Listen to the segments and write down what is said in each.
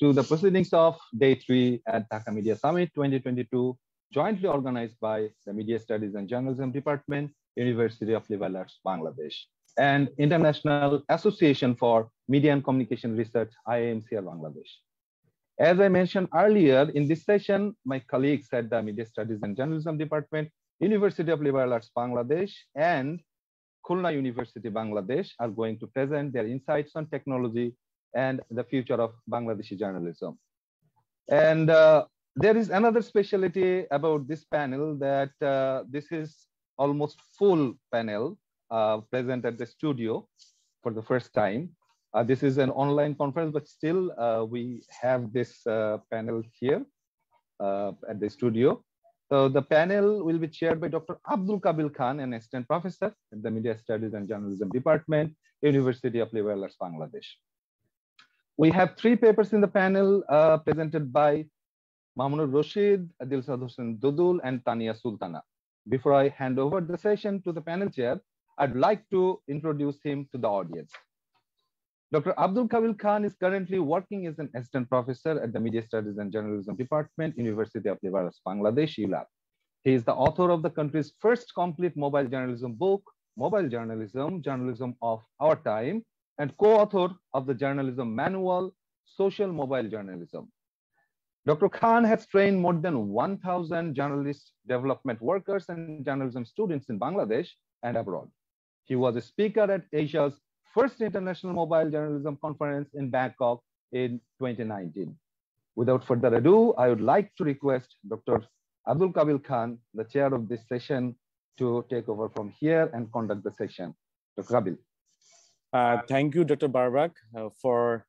to the proceedings of Day 3 at Dhaka Media Summit 2022, jointly organized by the Media Studies and Journalism Department, University of Liberal Arts, Bangladesh, and International Association for Media and Communication Research, IAMCR Bangladesh. As I mentioned earlier, in this session, my colleagues at the Media Studies and Journalism Department, University of Liberal Arts, Bangladesh, and Khulna University, Bangladesh are going to present their insights on technology and the future of Bangladeshi journalism. And uh, there is another specialty about this panel that uh, this is almost full panel uh, present at the studio for the first time. Uh, this is an online conference, but still uh, we have this uh, panel here at the studio. So the panel will be chaired by Dr. Abdul Kabil Khan, an assistant professor at the Media Studies and Journalism Department, University of Liberal Arts, Bangladesh. We have three papers in the panel uh, presented by Mamunor Rashid, Dilshad Hossain Dodul, and Tania Sultana. Before I hand over the session to the panel chair, I'd like to introduce him to the audience. Dr. Abdul Kabil Khan is currently working as an assistant professor at the Media Studies and Journalism Department, University of Liberal Bangladesh, ULAB. He is the author of the country's first complete mobile journalism book, Mobile Journalism, Journalism of Our Time, and co-author of the journalism manual, Social Mobile Journalism. Dr. Khan has trained more than 1,000 journalist development workers and journalism students in Bangladesh and abroad. He was a speaker at Asia's first International Mobile Journalism Conference in Bangkok in 2019. Without further ado, I would like to request Dr. Abdul Kabil Khan, the chair of this session, to take over from here and conduct the session. Dr. Kabil. Uh, thank you, Dr. Barbak, uh, for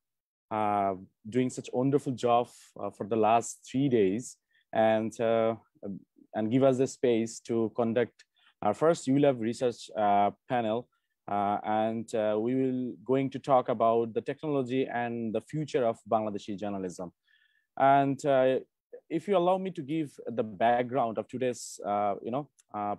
uh, doing such wonderful job uh, for the last three days and, uh, and give us the space to conduct our first ULAB research panel. and we will going to talk about the technology and the future of Bangladeshi journalism. And if you allow me to give the background of today's you know,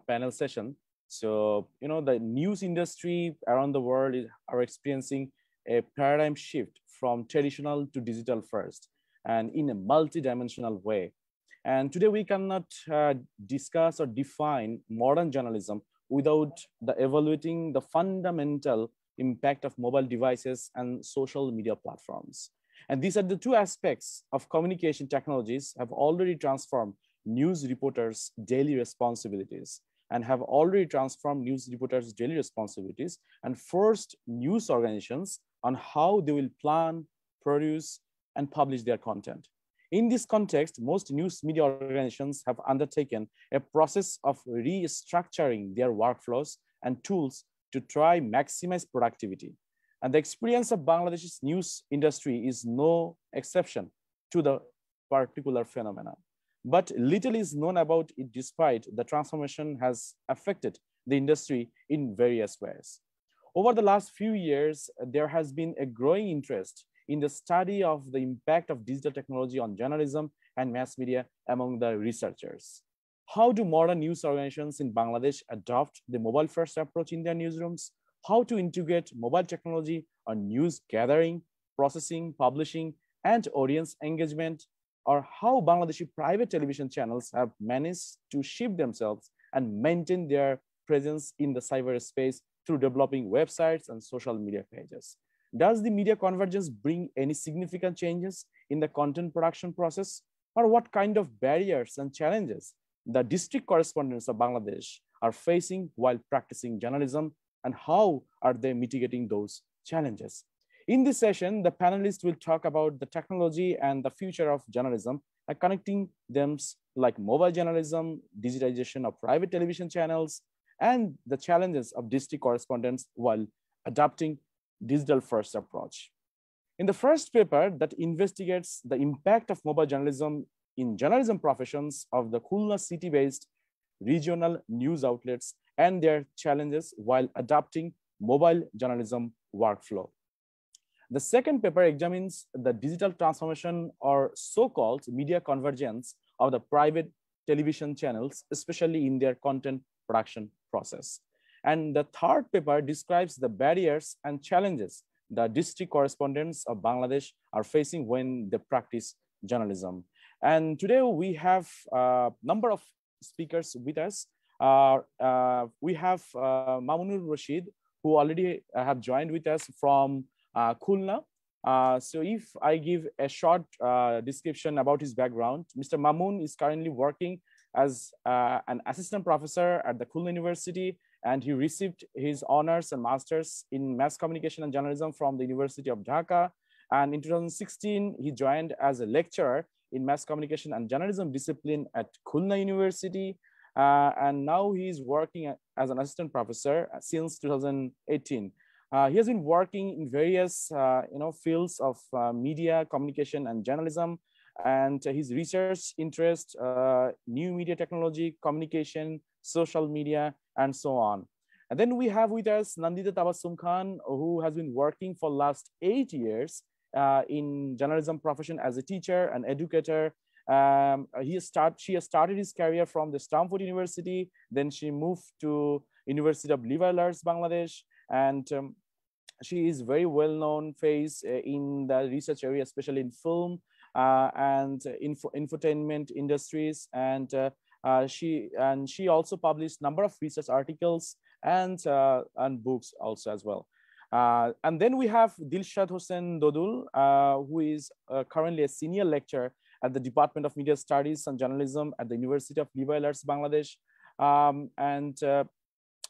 panel session, so, you know, the news industry around the world is, are experiencing a paradigm shift from traditional to digital first and in a multi-dimensional way. And today we cannot uh, discuss or define modern journalism without the evaluating the fundamental impact of mobile devices and social media platforms. And these are the two aspects of communication technologies have already transformed news reporters' daily responsibilities and have already transformed news reporters' daily responsibilities and forced news organizations on how they will plan, produce, and publish their content. In this context, most news media organizations have undertaken a process of restructuring their workflows and tools to try maximize productivity. And the experience of Bangladesh's news industry is no exception to the particular phenomenon but little is known about it despite the transformation has affected the industry in various ways. Over the last few years, there has been a growing interest in the study of the impact of digital technology on journalism and mass media among the researchers. How do modern news organizations in Bangladesh adopt the mobile first approach in their newsrooms? How to integrate mobile technology on news gathering, processing, publishing, and audience engagement or how Bangladeshi private television channels have managed to shift themselves and maintain their presence in the cyberspace through developing websites and social media pages. Does the media convergence bring any significant changes in the content production process? Or what kind of barriers and challenges the district correspondents of Bangladesh are facing while practicing journalism and how are they mitigating those challenges? In this session, the panelists will talk about the technology and the future of journalism and connecting them like mobile journalism, digitization of private television channels, and the challenges of district correspondence while adopting digital first approach. In the first paper that investigates the impact of mobile journalism in journalism professions of the Khulna city-based regional news outlets and their challenges while adopting mobile journalism workflow. The second paper examines the digital transformation or so-called media convergence of the private television channels, especially in their content production process. And the third paper describes the barriers and challenges the district correspondents of Bangladesh are facing when they practice journalism. And today we have a number of speakers with us. Uh, uh, we have uh, Mamunor Rashid, who already have joined with us from Khulna. Uh, so if I give a short uh, description about his background, Mr. Mamun is currently working as uh, an assistant professor at the Khulna University, and he received his honors and masters in mass communication and journalism from the University of Dhaka. And in 2016, he joined as a lecturer in mass communication and journalism discipline at Khulna University. Uh, and now he's working as an assistant professor since 2018. Uh, he has been working in various uh, you know, fields of uh, media, communication, and journalism. And his research interest, uh, new media technology, communication, social media, and so on. And then we have with us Nandita Tabassum Khan, who has been working for last eight years uh, in journalism profession as a teacher and educator. Um, he start, she has started his career from the Stamford University. Then she moved to University of Liberal Arts, Bangladesh. And um, she is very well-known face uh, in the research area, especially in film uh, and info infotainment industries. And uh, uh, she and she also published number of research articles and uh, and books also as well. Uh, and then we have Dilshad Hossain Dodul, who is currently a senior lecturer at the Department of Media Studies and Journalism at the University of Liberal Arts, Bangladesh. Um, and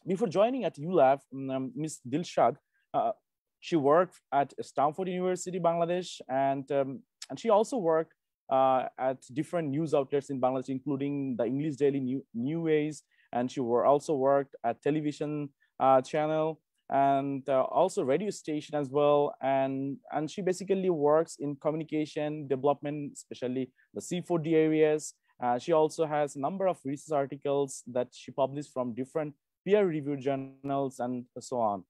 before joining at ULAB, um, Ms. Dilshad uh, she worked at Stamford University, Bangladesh, and um, and she also worked uh, at different news outlets in Bangladesh, including the English Daily New Neways, and she were also worked at television uh, channel and uh, also radio station as well. And and she basically works in communication development, especially the C4D areas. Uh, she also has a number of research articles that she published from different peer-reviewed journals and so on.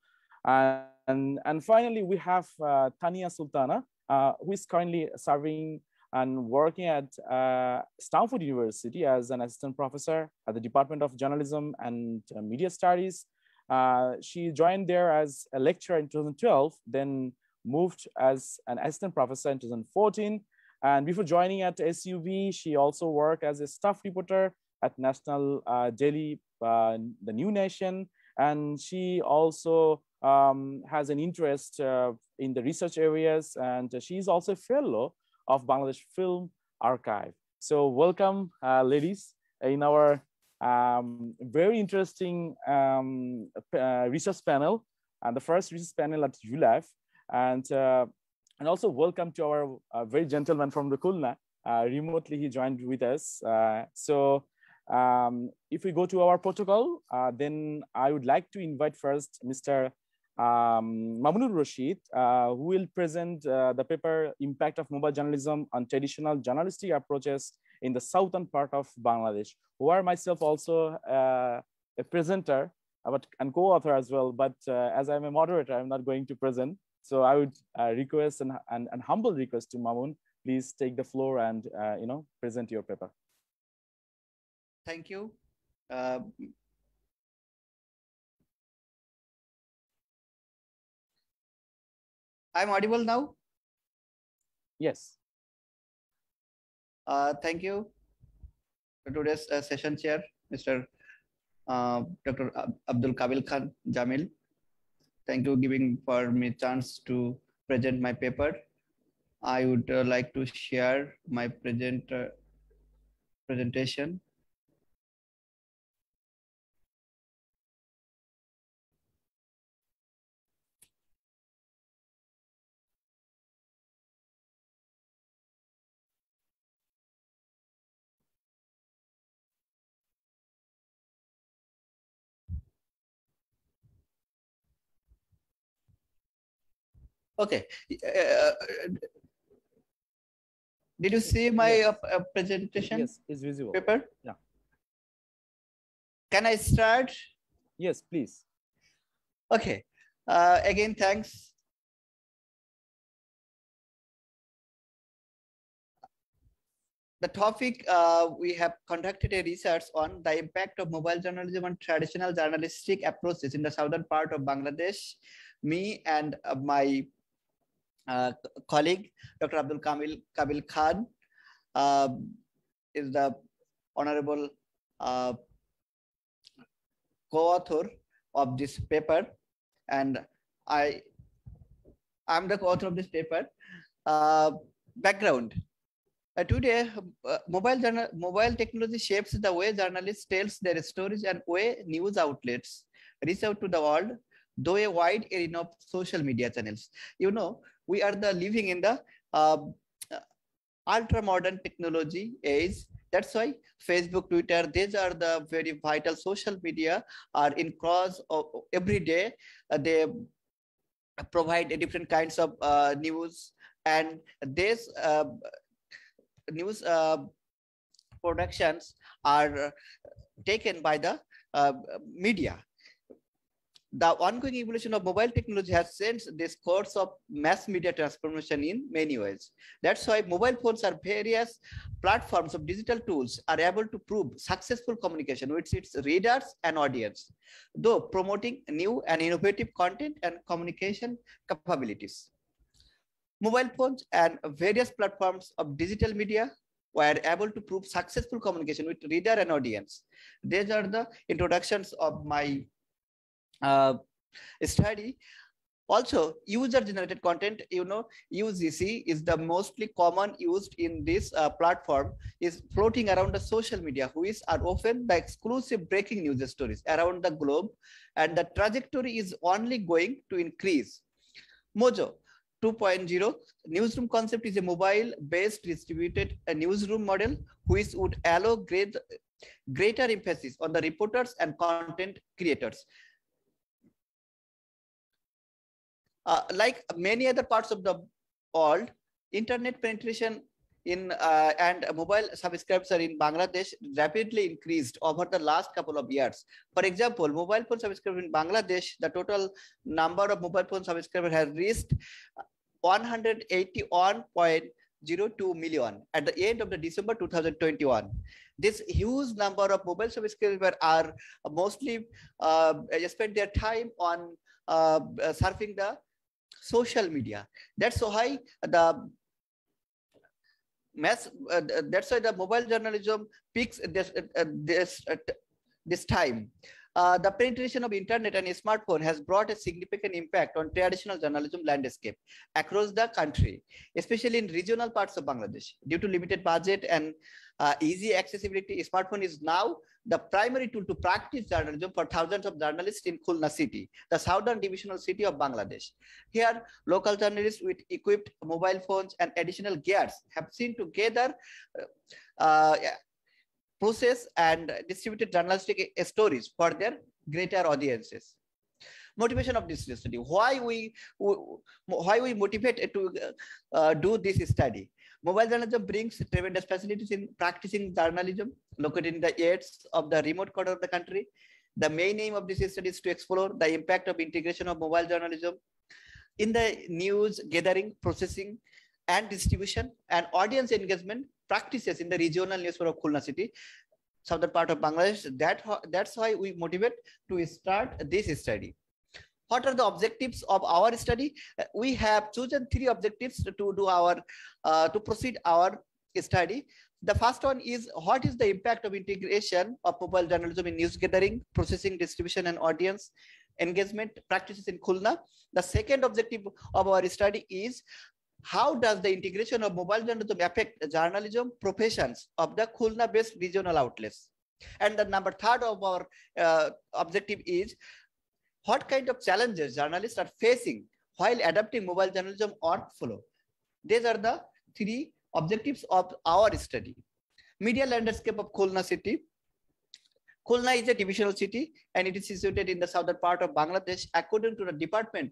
And, and finally, we have uh, Tania Sultana, uh, who is currently serving and working at uh, Stamford University as an assistant professor at the Department of Journalism and uh, Media Studies. Uh, she joined there as a lecturer in 2012, then moved as an assistant professor in 2014. And before joining at SUB, she also worked as a staff reporter at National Daily, The New Nation. And she also um, has an interest uh, in the research areas, and she's also a fellow of Bangladesh Film Archive. So welcome, uh, ladies, in our um, very interesting um, uh, research panel, and the first research panel at ULAB. And, uh, and also welcome to our uh, very gentleman from the Khulna. Uh, remotely, he joined with us. so um, if we go to our protocol, then I would like to invite first Mr um, Mamunor Rashid, uh, who will present uh, the paper Impact of Mobile Journalism on Traditional Journalistic Approaches in the Southern part of Bangladesh, who are myself also uh, a presenter but, and co-author as well. But uh, as I'm a moderator, I'm not going to present. So I would uh, request and, and, and, humble request to Mamun, please take the floor and uh, you know present your paper. Thank you. I'm audible now? Yes. Uh, thank you for today's uh, session chair, Mr. Uh, Dr. Abdul Kabil Khan Jamil. Thank you giving for me chance to present my paper. I would uh, like to share my present uh, presentation. Okay. Uh, did you see my yes. uh, uh presentation? Yes, it's visible. Paper? Yeah. Can I start? Yes, please. Okay. Uh, again, thanks. The topic, uh, we have conducted a research on the impact of mobile journalism on traditional journalistic approaches in the southern part of Bangladesh. Me and uh, my uh, colleague, Dr. Abdul Kamil Kabil Khan, uh, is the honorable uh, co-author of this paper, and I am the co-author of this paper. Uh, background. Uh, today, mobile journal, mobile technology shapes the way journalists tells their stories and way news outlets reach out to the world, though a wide area of social media channels. You know, we are the living in the uh, ultra modern technology age. That's why facebook twitter these are the very vital social media are in cross every day. Uh, they provide different kinds of uh, news and this uh, news uh, productions are taken by the uh, media the ongoing evolution of mobile technology has sent this course of mass media transformation in many ways. That's why mobile phones are various platforms of digital tools are able to prove successful communication with its readers and audience, though promoting new and innovative content and communication capabilities. Mobile phones and various platforms of digital media were able to prove successful communication with reader and audience. These are the introductions of my uh, study. Also user generated content you know ugc is the mostly common used in this uh, platform is floating around the social media which are often the exclusive breaking news stories around the globe and the trajectory is only going to increase. Mojo 2.0 newsroom concept is a mobile based distributed a newsroom model which would allow great greater emphasis on the reporters and content creators Uh, like many other parts of the world, internet penetration in uh, and mobile subscribers in Bangladesh rapidly increased over the last couple of years. For example, mobile phone subscribers in Bangladesh, the total number of mobile phone subscribers has reached 181.02 million at the end of the December 2021. This huge number of mobile subscribers are mostly uh, spend their time on uh, surfing the social media. That's why the mass. Uh, that's why the mobile journalism peaks this uh, this uh, this time. Uh, the penetration of internet and smartphone has brought a significant impact on traditional journalism landscape across the country, especially in regional parts of Bangladesh. Due to limited budget and uh, easy accessibility, smartphone is now the primary tool to practice journalism for thousands of journalists in Khulna city, the southern divisional city of Bangladesh. Here, local journalists with equipped mobile phones and additional gears have seen together uh, uh, process and distributed journalistic stories for their greater audiences. Motivation of this study. Why we why we motivate to uh, do this study? Mobile journalism brings tremendous facilities in practicing journalism located in the edge of the remote corner of the country. The main aim of this study is to explore the impact of integration of mobile journalism in the news gathering, processing, and distribution and audience engagement practices in the regional newspaper of Khulna city, southern part of Bangladesh. That, that's why we motivate to start this study. What are the objectives of our study? Uh, we have chosen three objectives to do our uh, to proceed our study. The first one is what is the impact of integration of mobile journalism in news gathering processing distribution and audience engagement practices in khulna? The second objective of our study is how does the integration of mobile journalism affect journalism professions of the khulna based regional outlets and the number third of our uh, objective is what kind of challenges journalists are facing while adapting mobile journalism or follow. These are the three objectives of our study. Media landscape of Khulna city. Khulna is a divisional city and it is situated in the southern part of Bangladesh according to the Department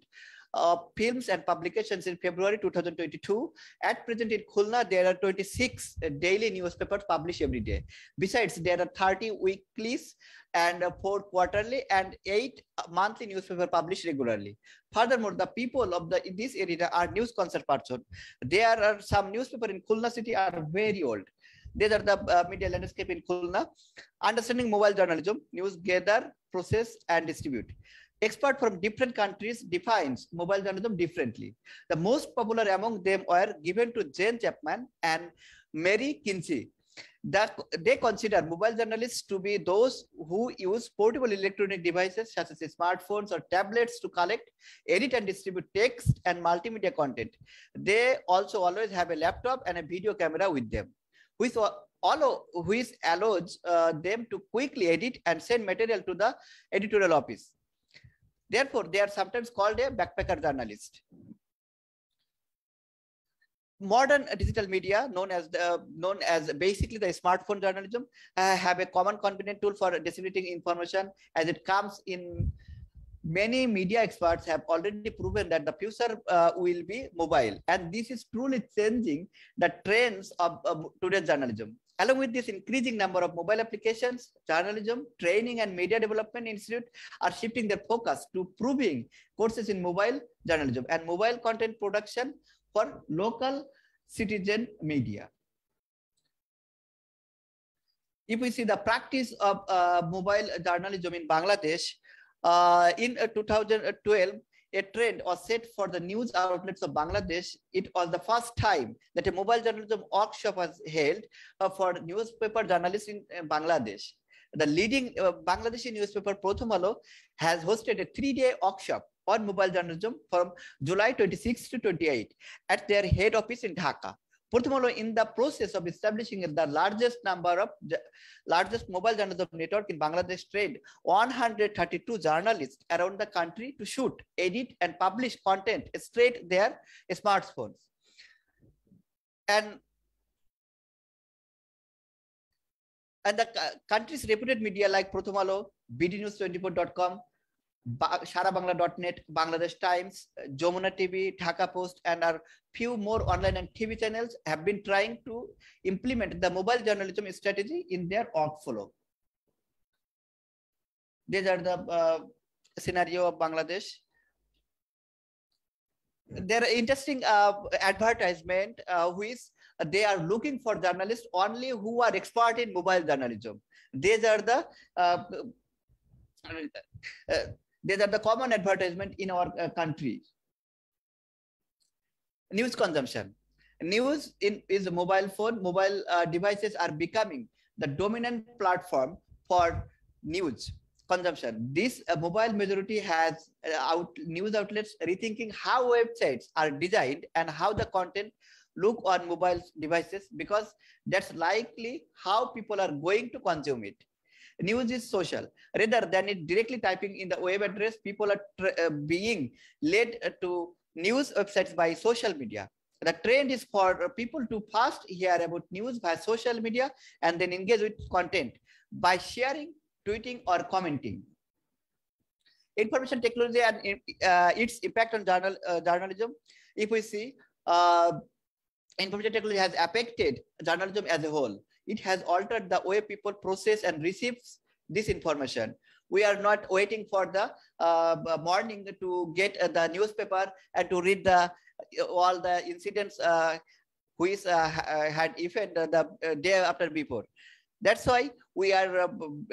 of films and publications in February 2022. At present in Khulna, there are 26 daily newspapers published every day. Besides, there are 30 weeklies and four quarterly and eight monthly newspaper published regularly. Furthermore, the people of the this area are news concerned person. There are some newspaper in Khulna city are very old. These are the uh, media landscape in Khulna. Understanding mobile journalism, news gather, process, and distribute. experts from different countries defines mobile journalism differently. The most popular among them were given to Jane Chapman and Marie Kinsey. That they consider mobile journalists to be those who use portable electronic devices such as smartphones or tablets to collect, edit and distribute text and multimedia content. They also always have a laptop and a video camera with them, which all which allows uh, them to quickly edit and send material to the editorial office. Therefore, they are sometimes called a backpacker journalist. Modern digital media, known as the known as basically the smartphone journalism, uh, have a common convenient tool for disseminating information as it comes in. Many media experts have already proven that the future uh, will be mobile, and this is truly changing the trends of, of today's journalism. Along with this increasing number of mobile applications, journalism, training, and media development institute are shifting their focus to proving courses in mobile journalism and mobile content production for local citizen media. If we see the practice of uh, mobile journalism in Bangladesh, uh, in uh, 2012, a trend was set for the news outlets of Bangladesh. It was the first time that a mobile journalism workshop was held uh, for newspaper journalists in uh, Bangladesh. The leading uh, Bangladeshi newspaper Prothom Alo has hosted a three-day workshop on mobile journalism from July 26 to 28 at their head office in Dhaka. Alo, in the process of establishing the largest number of largest mobile journalism network in Bangladesh, trained 132 journalists around the country to shoot, edit, and publish content straight their smartphones. And and the country's reputed media like Prothom Alo, bdnews24.com, Sarabangla.net, Bangladesh Times, Jamuna TV, Dhaka Post, and our few more online and TV channels have been trying to implement the mobile journalism strategy in their workflow. These are the uh, scenario of Bangladesh. There are interesting uh, advertisement uh, which they are looking for journalists only who are expert in mobile journalism. These are the uh, uh, these are the common advertisement in our uh, country. News consumption. News in, is a mobile phone. Mobile uh, devices are becoming the dominant platform for news consumption. This uh, mobile majority has uh, out news outlets rethinking how websites are designed and how the content look on mobile devices because that's likely how people are going to consume it. News is social. Rather than it directly typing in the web address, people are uh, being led to news websites by social media. The trend is for people to first hear about news by social media and then engage with content by sharing, tweeting, or commenting. Information technology and uh, its impact on journal, uh, journalism. If we see, uh, information technology has affected journalism as a whole it has altered the way people process and receive this information. We are not waiting for the uh, morning to get uh, the newspaper and to read the all the incidents uh, which uh, uh had event the uh, day after before. That's why we are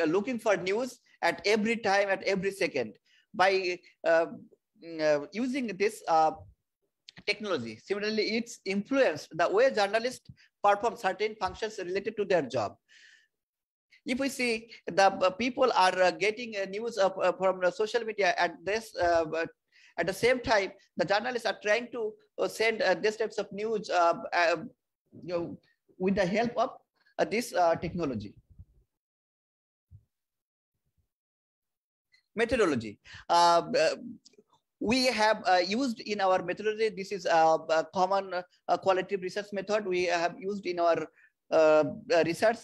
looking for news at every time, at every second. By mm, using this technology, similarly, it's influenced the way journalists perform certain functions related to their job. If we see the uh, people are uh, getting uh, news uh, from social media at this uh, at the same time, the journalists are trying to uh, send these types of news you know, with the help of this technology. methodology. Uh, we have uh, used in our methodology, this is a, a common uh, qualitative research method we have used in our uh, uh research.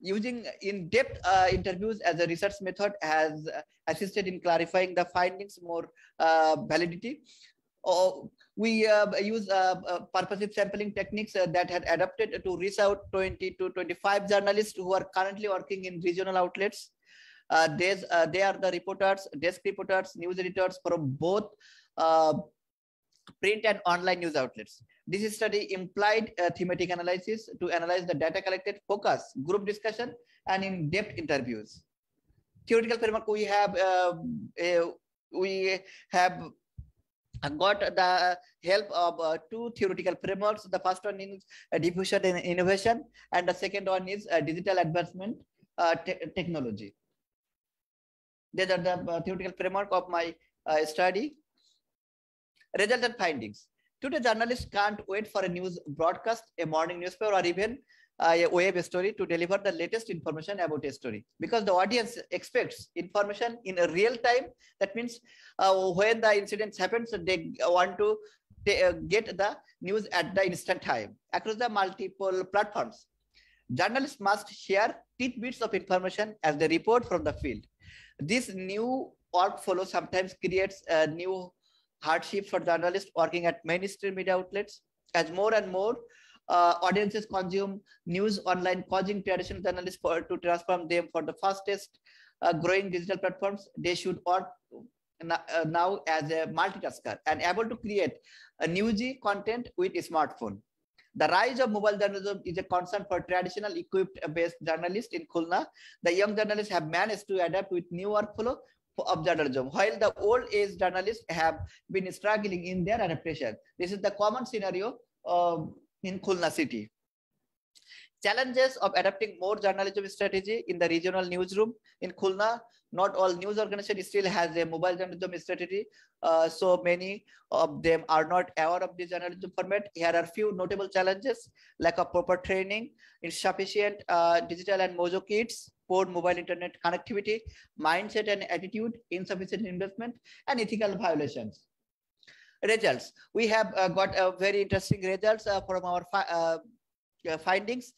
Using in-depth uh, interviews as a research method has assisted in clarifying the findings more uh, validity. Oh, we use purposive sampling techniques that had adapted to reach out 20 to 25 journalists who are currently working in regional outlets uh, uh, they are the reporters, desk reporters, news editors from both uh, print and online news outlets. This study implied uh, thematic analysis to analyze the data collected, focus, group discussion, and in-depth interviews. Theoretical framework, we have uh, a we have got the help of uh, two theoretical frameworks. The first one is uh, diffusion and innovation, and the second one is uh, digital advancement uh, te technology. These are the uh, theoretical framework of my uh, study. Results and findings. Today, journalists can't wait for a news broadcast, a morning newspaper, or even uh, a web story to deliver the latest information about a story because the audience expects information in real time that means uh, when the incidents happens they want to uh, get the news at the instant time across the multiple platforms journalists must share tidbits of information as they report from the field this new workflow sometimes creates a new hardship for journalists working at mainstream media outlets as more and more uh, audiences consume news online, causing traditional journalists for, to transform them for the fastest uh, growing digital platforms. They should work uh, now as a multitasker and able to create a newsy content with a smartphone. The rise of mobile journalism is a concern for traditional equipped based journalists in Khulna. The young journalists have managed to adapt with new workflow of journalism, while the old age journalists have been struggling in their adaptation. This is the common scenario um, in Khulna city. Challenges of adapting more journalism strategy in the regional newsroom in Khulna. Not all news organizations still has a mobile journalism strategy. Uh, so many of them are not aware of the journalism format. Here are few notable challenges, lack of proper training, insufficient uh, digital and mojo kits, poor mobile internet connectivity, mindset and attitude, insufficient investment, and ethical violations results. We have uh, got a very interesting results uh, from our fi uh, findings.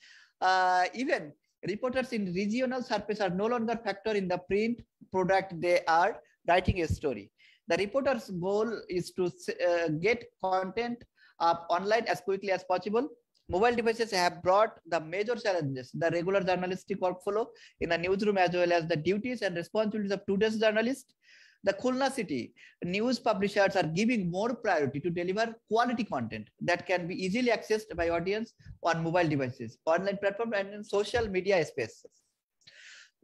even reporters in regional surface are no longer factor in the print product they are writing a story. The reporter's goal is to uh, get content up online as quickly as possible. Mobile devices have brought the major challenges, the regular journalistic workflow in the newsroom as well as the duties and responsibilities of today's journalist the Khulna city news publishers are giving more priority to deliver quality content that can be easily accessed by audience on mobile devices, online platform, and in social media spaces.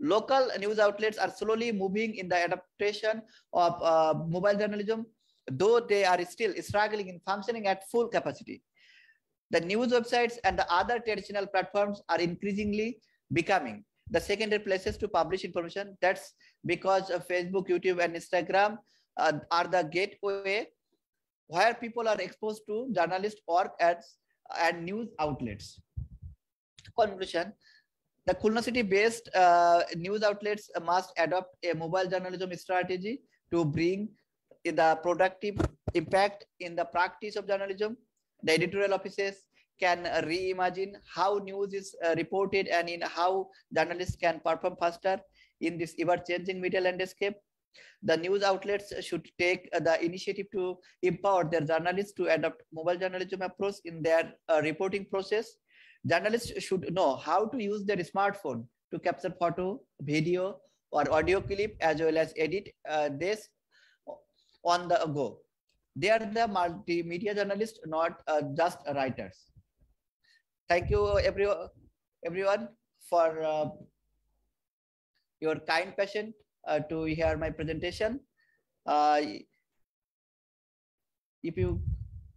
Local news outlets are slowly moving in the adaptation of uh, mobile journalism, though they are still struggling in functioning at full capacity. The news websites and the other traditional platforms are increasingly becoming the secondary places to publish information. That's because Facebook, YouTube, and Instagram uh, are the gateway where people are exposed to journalist work ads and news outlets. Conclusion, the Khulna city-based uh, news outlets must adopt a mobile journalism strategy to bring the productive impact in the practice of journalism. The editorial offices can reimagine how news is uh, reported and in how journalists can perform faster in this ever-changing media landscape. The news outlets should take uh, the initiative to empower their journalists to adopt mobile journalism approach in their uh, reporting process. Journalists should know how to use their smartphone to capture photo, video, or audio clip as well as edit uh, this on the go. They are the multimedia journalists, not uh, just writers. Thank you, everyone, everyone for uh, your kind passion uh, to hear my presentation. Uh, if you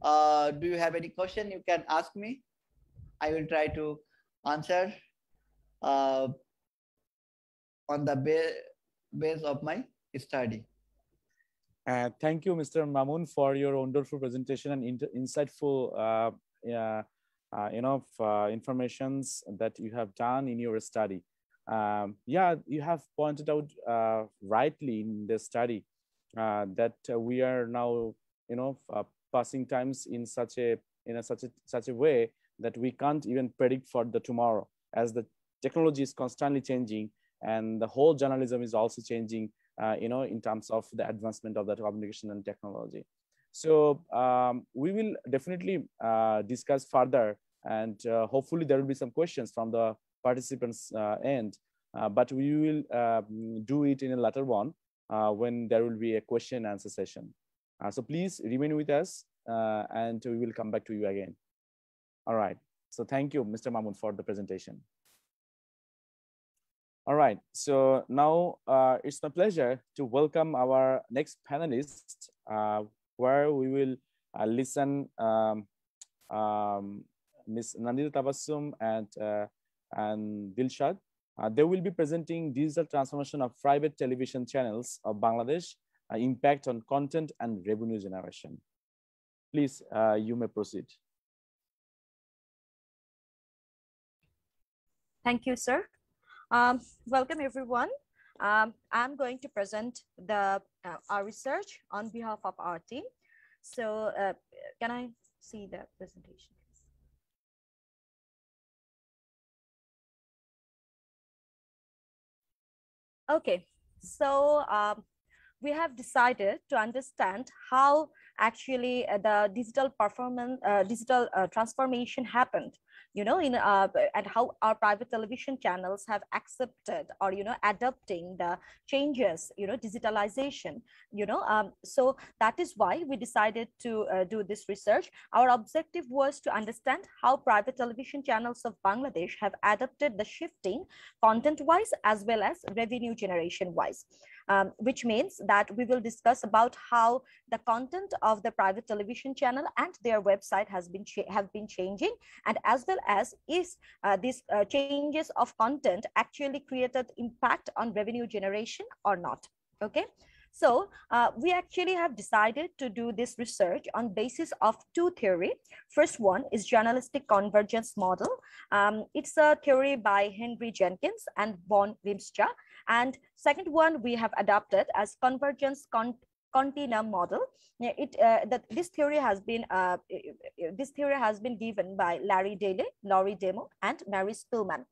uh, do you have any question, you can ask me. I will try to answer uh, on the base of my study. Uh, thank you, Mr. Mamun, for your wonderful presentation and insightful uh, you know, uh, informations that you have done in your study. Um, yeah, you have pointed out uh, rightly in the study uh, that uh, we are now, you know, uh, passing times in such a in a such a such a way that we can't even predict for the tomorrow, as the technology is constantly changing and the whole journalism is also changing, you know, in terms of the advancement of the communication and technology. So um, we will definitely discuss further and uh, hopefully there will be some questions from the participants uh, end. Uh, but we will um, do it in a later one when there will be a question answer session. so please remain with us and we will come back to you again. All right. So thank you, Mr. Mamun, for the presentation. All right, so now uh, it's my pleasure to welcome our next panelist, uh, where we will uh, listen um, um. Nandita Tabassum and, uh, and Dilshad. Uh, they will be presenting digital transformation of private television channels of Bangladesh, uh, impact on content and revenue generation. Please, you may proceed. Thank you, sir. Um, welcome everyone. Um, I'm going to present the uh, our research on behalf of our team. So uh, can I see the presentation? Okay, so um, we have decided to understand how actually uh, the digital performance, uh, digital uh, transformation happened you know in uh, and how our private television channels have accepted or you know adopting the changes you know digitalization you know um, so that is why we decided to uh, do this research. Our objective was to understand how private television channels of bangladesh have adopted the shifting content wise as well as revenue generation wise um, which means that we will discuss about how the content of the private television channel and their website has been have been changing and as well as is uh, these uh, changes of content actually created impact on revenue generation or not okay so uh, we actually have decided to do this research on basis of two theory. First one is journalistic convergence model. Um, it's a theory by Henry Jenkins and von Riemstra. And second one we have adopted as convergence con continuum model. It uh, that this theory has been uh, this theory has been given by Larry Dailey, Lori Demo, and Mary Spillman.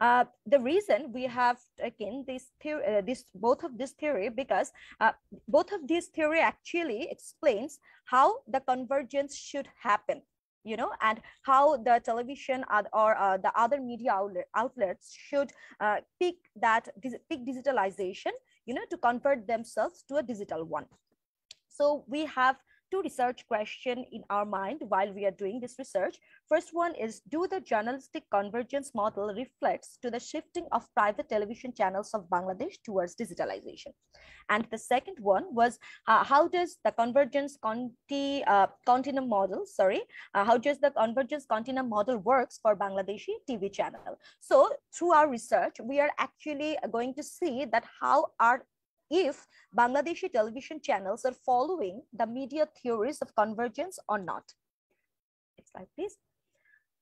Uh, the reason we have taken this theory, uh, this both of this theory because uh, both of these theory actually explains how the convergence should happen you know and how the television or uh, the other media outlet, outlets should uh, pick that pick digitalization you know to convert themselves to a digital one. So we have two research questions in our mind while we are doing this research. First one is, do the journalistic convergence model reflects to the shifting of private television channels of Bangladesh towards digitalization? And the second one was, uh, how does the convergence conti, uh, continuum model, sorry, uh, how does the convergence continuum model works for Bangladeshi TV channel? So through our research, we are actually going to see that how our if Bangladeshi television channels are following the media theories of convergence or not. Next slide, please.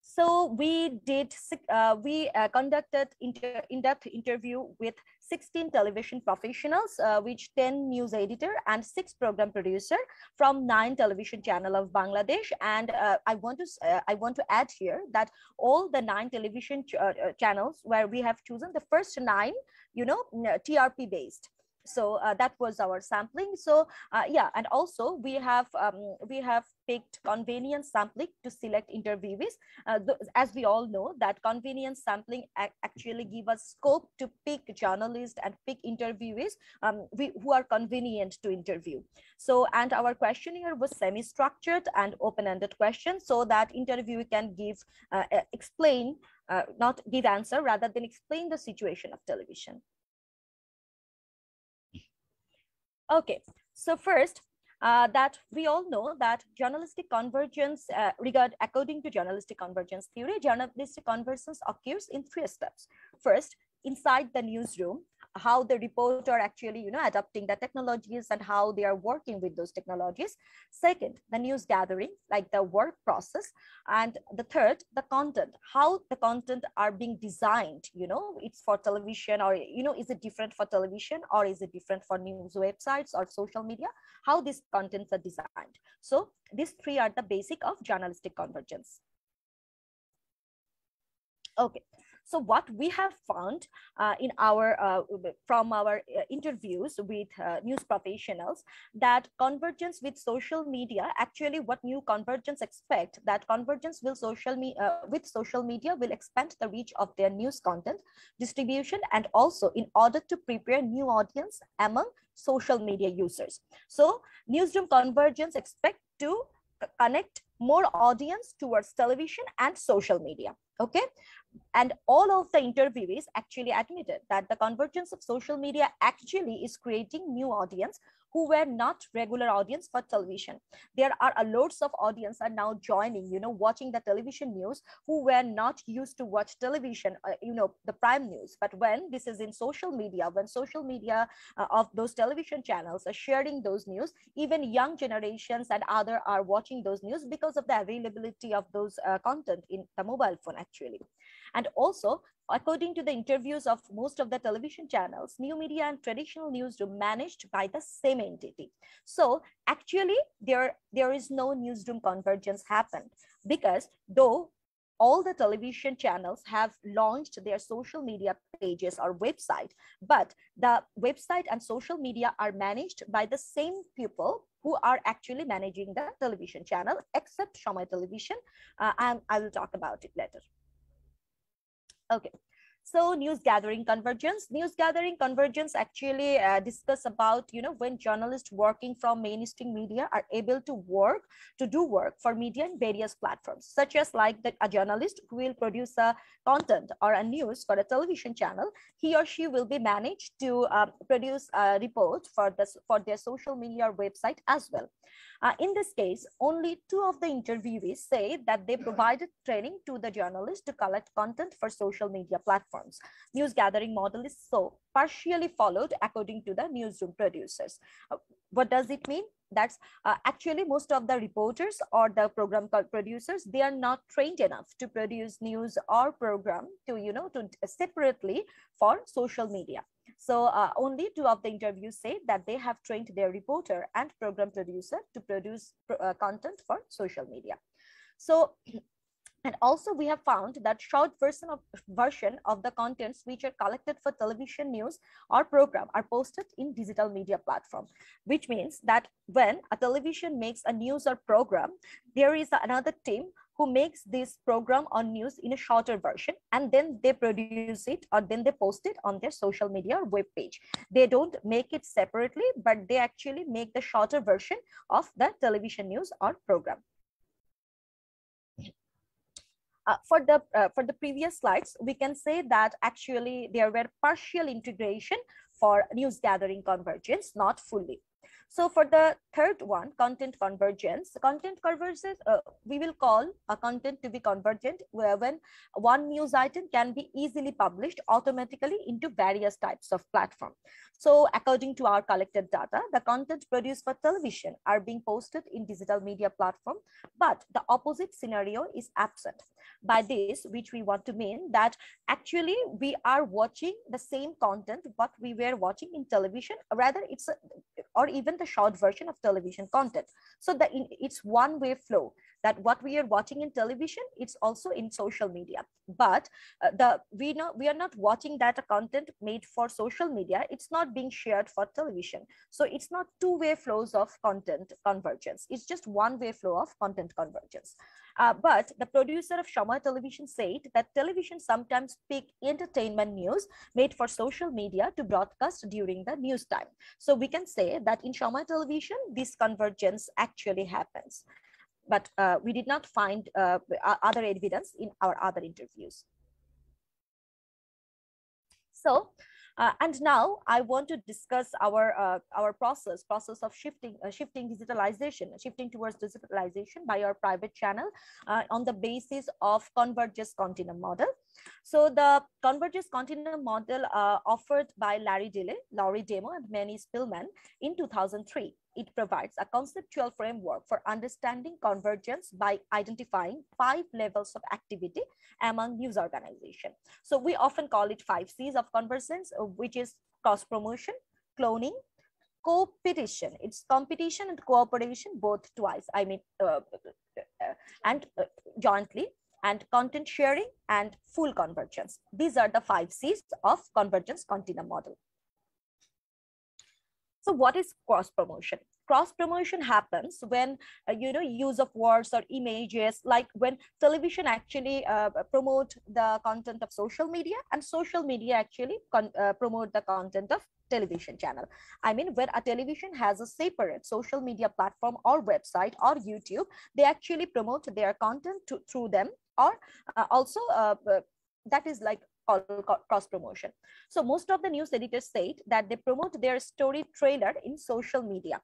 So we did, uh, we uh, conducted in-depth interview with 16 television professionals, uh, which 10 news editor and six program producer from nine television channel of Bangladesh. And uh, I want to uh, I want to add here that all the nine television ch uh, channels where we have chosen the first nine, you know, TRP based so uh, that was our sampling. So uh, yeah and also we have um, we have picked convenience sampling to select interviewees. Uh, as we all know that convenience sampling actually give us scope to pick journalists and pick interviewees um, we, who are convenient to interview. So and our questionnaire was semi-structured and open-ended questions so that interviewee can give uh, explain uh, not give answer rather than explain the situation of television Okay, so first, uh, that we all know that journalistic convergence uh, regard according to journalistic convergence theory journalistic convergence occurs in three steps. First inside the newsroom how the reporter actually you know adopting the technologies and how they are working with those technologies. Second the news gathering like the work process. And the third the content how the content are being designed you know it's for television or you know is it different for television or is it different for news websites or social media? How these contents are designed. So these three are the basic of journalistic convergence. Okay so what we have found uh, in our uh, from our uh, interviews with uh, news professionals that convergence with social media actually what new convergence expect that convergence will social me uh, with social media will expand the reach of their news content distribution and also in order to prepare new audience among social media users. So newsroom convergence expect to connect more audience towards television and social media Okay. And all of the interviewees actually admitted that the convergence of social media actually is creating new audience who were not regular audience for television. There are a loads of audience are now joining, you know, watching the television news who were not used to watch television, uh, you know, the prime news. But when this is in social media, when social media uh, of those television channels are sharing those news, even young generations and other are watching those news because of the availability of those uh, content in the mobile phone actually. And also According to the interviews of most of the television channels, new media and traditional newsroom managed by the same entity. So actually there, there is no newsroom convergence happened because though all the television channels have launched their social media pages or website, but the website and social media are managed by the same people who are actually managing the television channel, except Shomoy Television, uh, and I will talk about it later. Okay. So news gathering convergence, news gathering convergence actually uh, discuss about, you know, when journalists working from mainstream media are able to work, to do work for media in various platforms, such as like that a journalist who will produce a content or a news for a television channel, he or she will be managed to um, produce a report for, this, for their social media website as well. Uh, in this case, only two of the interviewees say that they provided training to the journalists to collect content for social media platforms. News gathering model is so partially followed according to the newsroom producers. Uh, what does it mean? That's uh, actually most of the reporters or the program producers, they are not trained enough to produce news or program to, you know, to separately for social media. So uh, only two of the interviews say that they have trained their reporter and program producer to produce uh, content for social media. So and also we have found that short version of version of the contents which are collected for television news or program are posted in digital media platform which means that when a television makes a news or program there is another team who makes this program on news in a shorter version and then they produce it or then they post it on their social media or web page. They don't make it separately, but they actually make the shorter version of the television news or program. Uh, for the uh, for the previous slides, we can say that actually there were partial integration for news gathering convergence, not fully. So for the third one, content convergence, content convergence, uh, we will call a content to be convergent where when one news item can be easily published automatically into various types of platform. So according to our collected data, the content produced for television are being posted in digital media platform, but the opposite scenario is absent. By this, which we want to mean that actually we are watching the same content what we were watching in television, rather it's a, or even the short version of television content. So that it's one way flow that what we are watching in television, it's also in social media. But uh, the we know we are not watching that content made for social media. It's not being shared for television. So it's not two-way flows of content convergence. It's just one-way flow of content convergence. Uh, but the producer of Shomoy Television said that television sometimes pick entertainment news made for social media to broadcast during the news time. So we can say that in Shomoy Television, this convergence actually happens but uh, we did not find uh, other evidence in our other interviews. So, uh, and now I want to discuss our uh, our process process of shifting uh, shifting digitalization, shifting towards digitalization by our private channel uh, on the basis of convergence continuum model. So the convergence continuum model offered by Larry Dailey, Lori Demo, and Mary Spillman in 2003 it provides a conceptual framework for understanding convergence by identifying five levels of activity among news organizations. So we often call it five C's of convergence, uh, which is cross promotion, cloning, competition. It's competition and cooperation both twice. I mean, uh, uh, and uh, jointly and content sharing and full convergence. These are the five C's of convergence continuum model. So what is cross promotion? Cross promotion happens when, uh, you know, use of words or images, like when television actually uh, promote the content of social media and social media actually uh, promote the content of television channel. I mean, when a television has a separate social media platform or website or YouTube, they actually promote their content to, through them or uh, also uh, that is like cross promotion. So most of the news editors said that they promote their story trailer in social media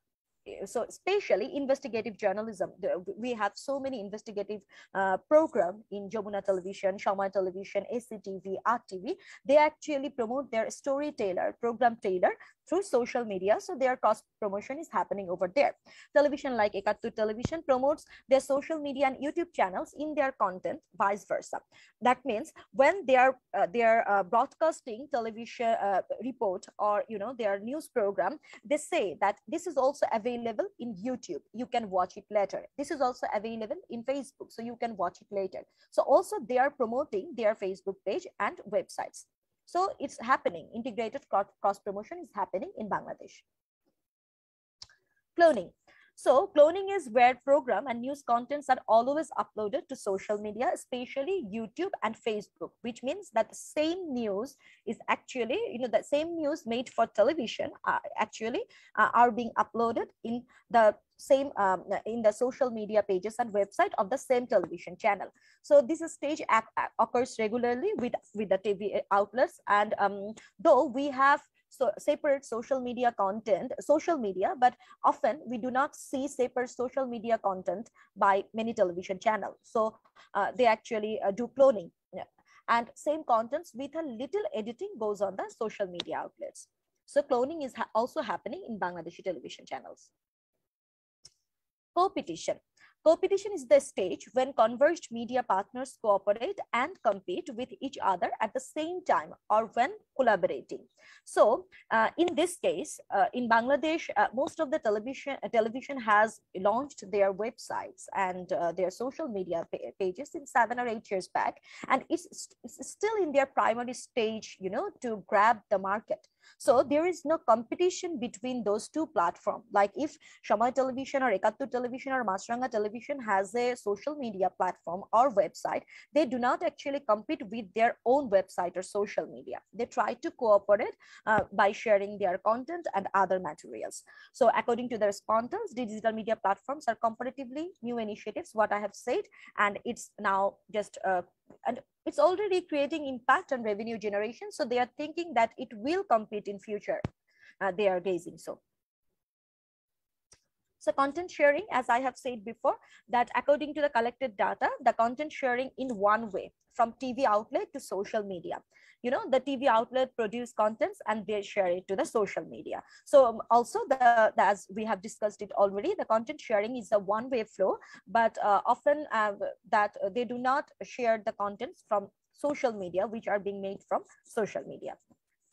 so especially investigative journalism we have so many investigative uh, program in Jamuna television Shomoy television ACTV RTV they actually promote their storyteller program trailer through social media. So their cross promotion is happening over there. Television like Ekattor Television promotes their social media and YouTube channels in their content, vice versa. That means when they are uh, they are uh, broadcasting television uh, report or you know their news program, they say that this is also available in YouTube. You can watch it later. This is also available in Facebook, so you can watch it later. So also they are promoting their Facebook page and websites. So it's happening, integrated cross promotion is happening in Bangladesh. Cloning. So cloning is where program and news contents are always uploaded to social media, especially YouTube and Facebook, which means that the same news is actually, you know, the same news made for television uh, actually uh, are being uploaded in the same um, in the social media pages and website of the same television channel. So this stage occurs regularly with, with the TV outlets. And um, though we have so separate social media content, social media, but often we do not see separate social media content by many television channels. So uh, they actually uh, do cloning and same contents with a little editing goes on the social media outlets. So cloning is ha also happening in Bangladeshi television channels. Co-petition. Co-petition is the stage when converged media partners cooperate and compete with each other at the same time or when collaborating. So uh, in this case, uh, in Bangladesh, uh, most of the television uh, television has launched their websites and uh, their social media pages in seven or eight years back, and it's, it's still in their primary stage, you know, to grab the market. So there is no competition between those two platforms. Like if Shomoy Television or Ekattor Television or Maasranga Television has a social media platform or website, they do not actually compete with their own website or social media. They try to cooperate uh, by sharing their content and other materials. So according to the respondents, digital media platforms are comparatively new initiatives, what I have said, and it's now just uh, and it's already creating impact on revenue generation. So they are thinking that it will compete in future. Uh, they are gazing so. So content sharing, as I have said before, that according to the collected data, the content sharing in one way from TV outlet to social media. You know, the TV outlet produce contents and they share it to the social media. So um, also the, the, as we have discussed it already, the content sharing is a one way flow, but uh, often uh, that they do not share the contents from social media, which are being made from social media.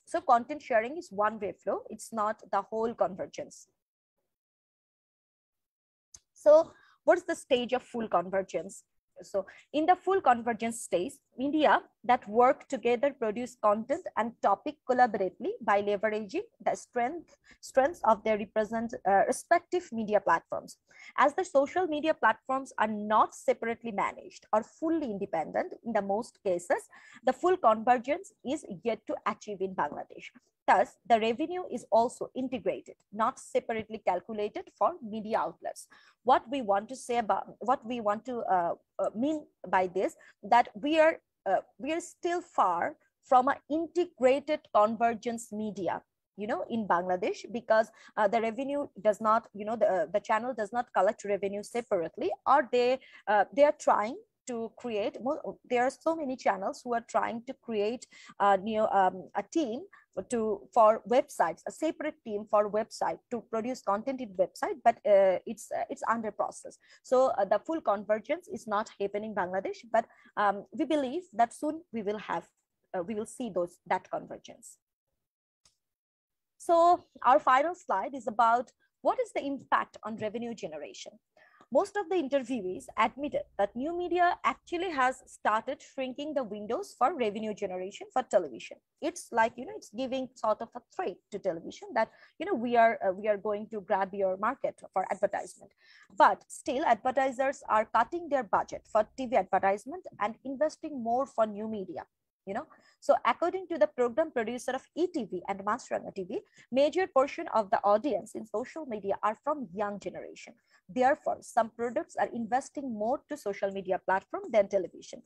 So content sharing is one way flow. It's not the whole convergence. So what's the stage of full convergence? So in the full convergence stage, media that work together produce content and topic collaboratively by leveraging the strength strengths of their represent uh, respective media platforms. As the social media platforms are not separately managed or fully independent in the most cases, the full convergence is yet to achieve in Bangladesh. Thus, the revenue is also integrated, not separately calculated for media outlets. What we want to say about what we want to uh, uh, mean by this, that we are uh, we are still far from an integrated convergence media you know in bangladesh because uh, the revenue does not you know the, uh, the channel does not collect revenue separately or they uh, they are trying to create there are so many channels who are trying to create a new um, a team to for websites a separate team for website to produce content in website but uh, it's uh, it's under process. So uh, the full convergence is not happening in bangladesh but um, we believe that soon we will have uh, we will see those that convergence. So our final slide is about what is the impact on revenue generation most of the interviewees admitted that new media actually has started shrinking the windows for revenue generation for television. It's like, you know, it's giving sort of a threat to television that, you know, we are, uh, we are going to grab your market for advertisement. But still advertisers are cutting their budget for TV advertisement and investing more for new media you know so according to the program producer of etv and maasranga tv major portion of the audience in social media are from young generation Therefore, some products are investing more to social media platform than television.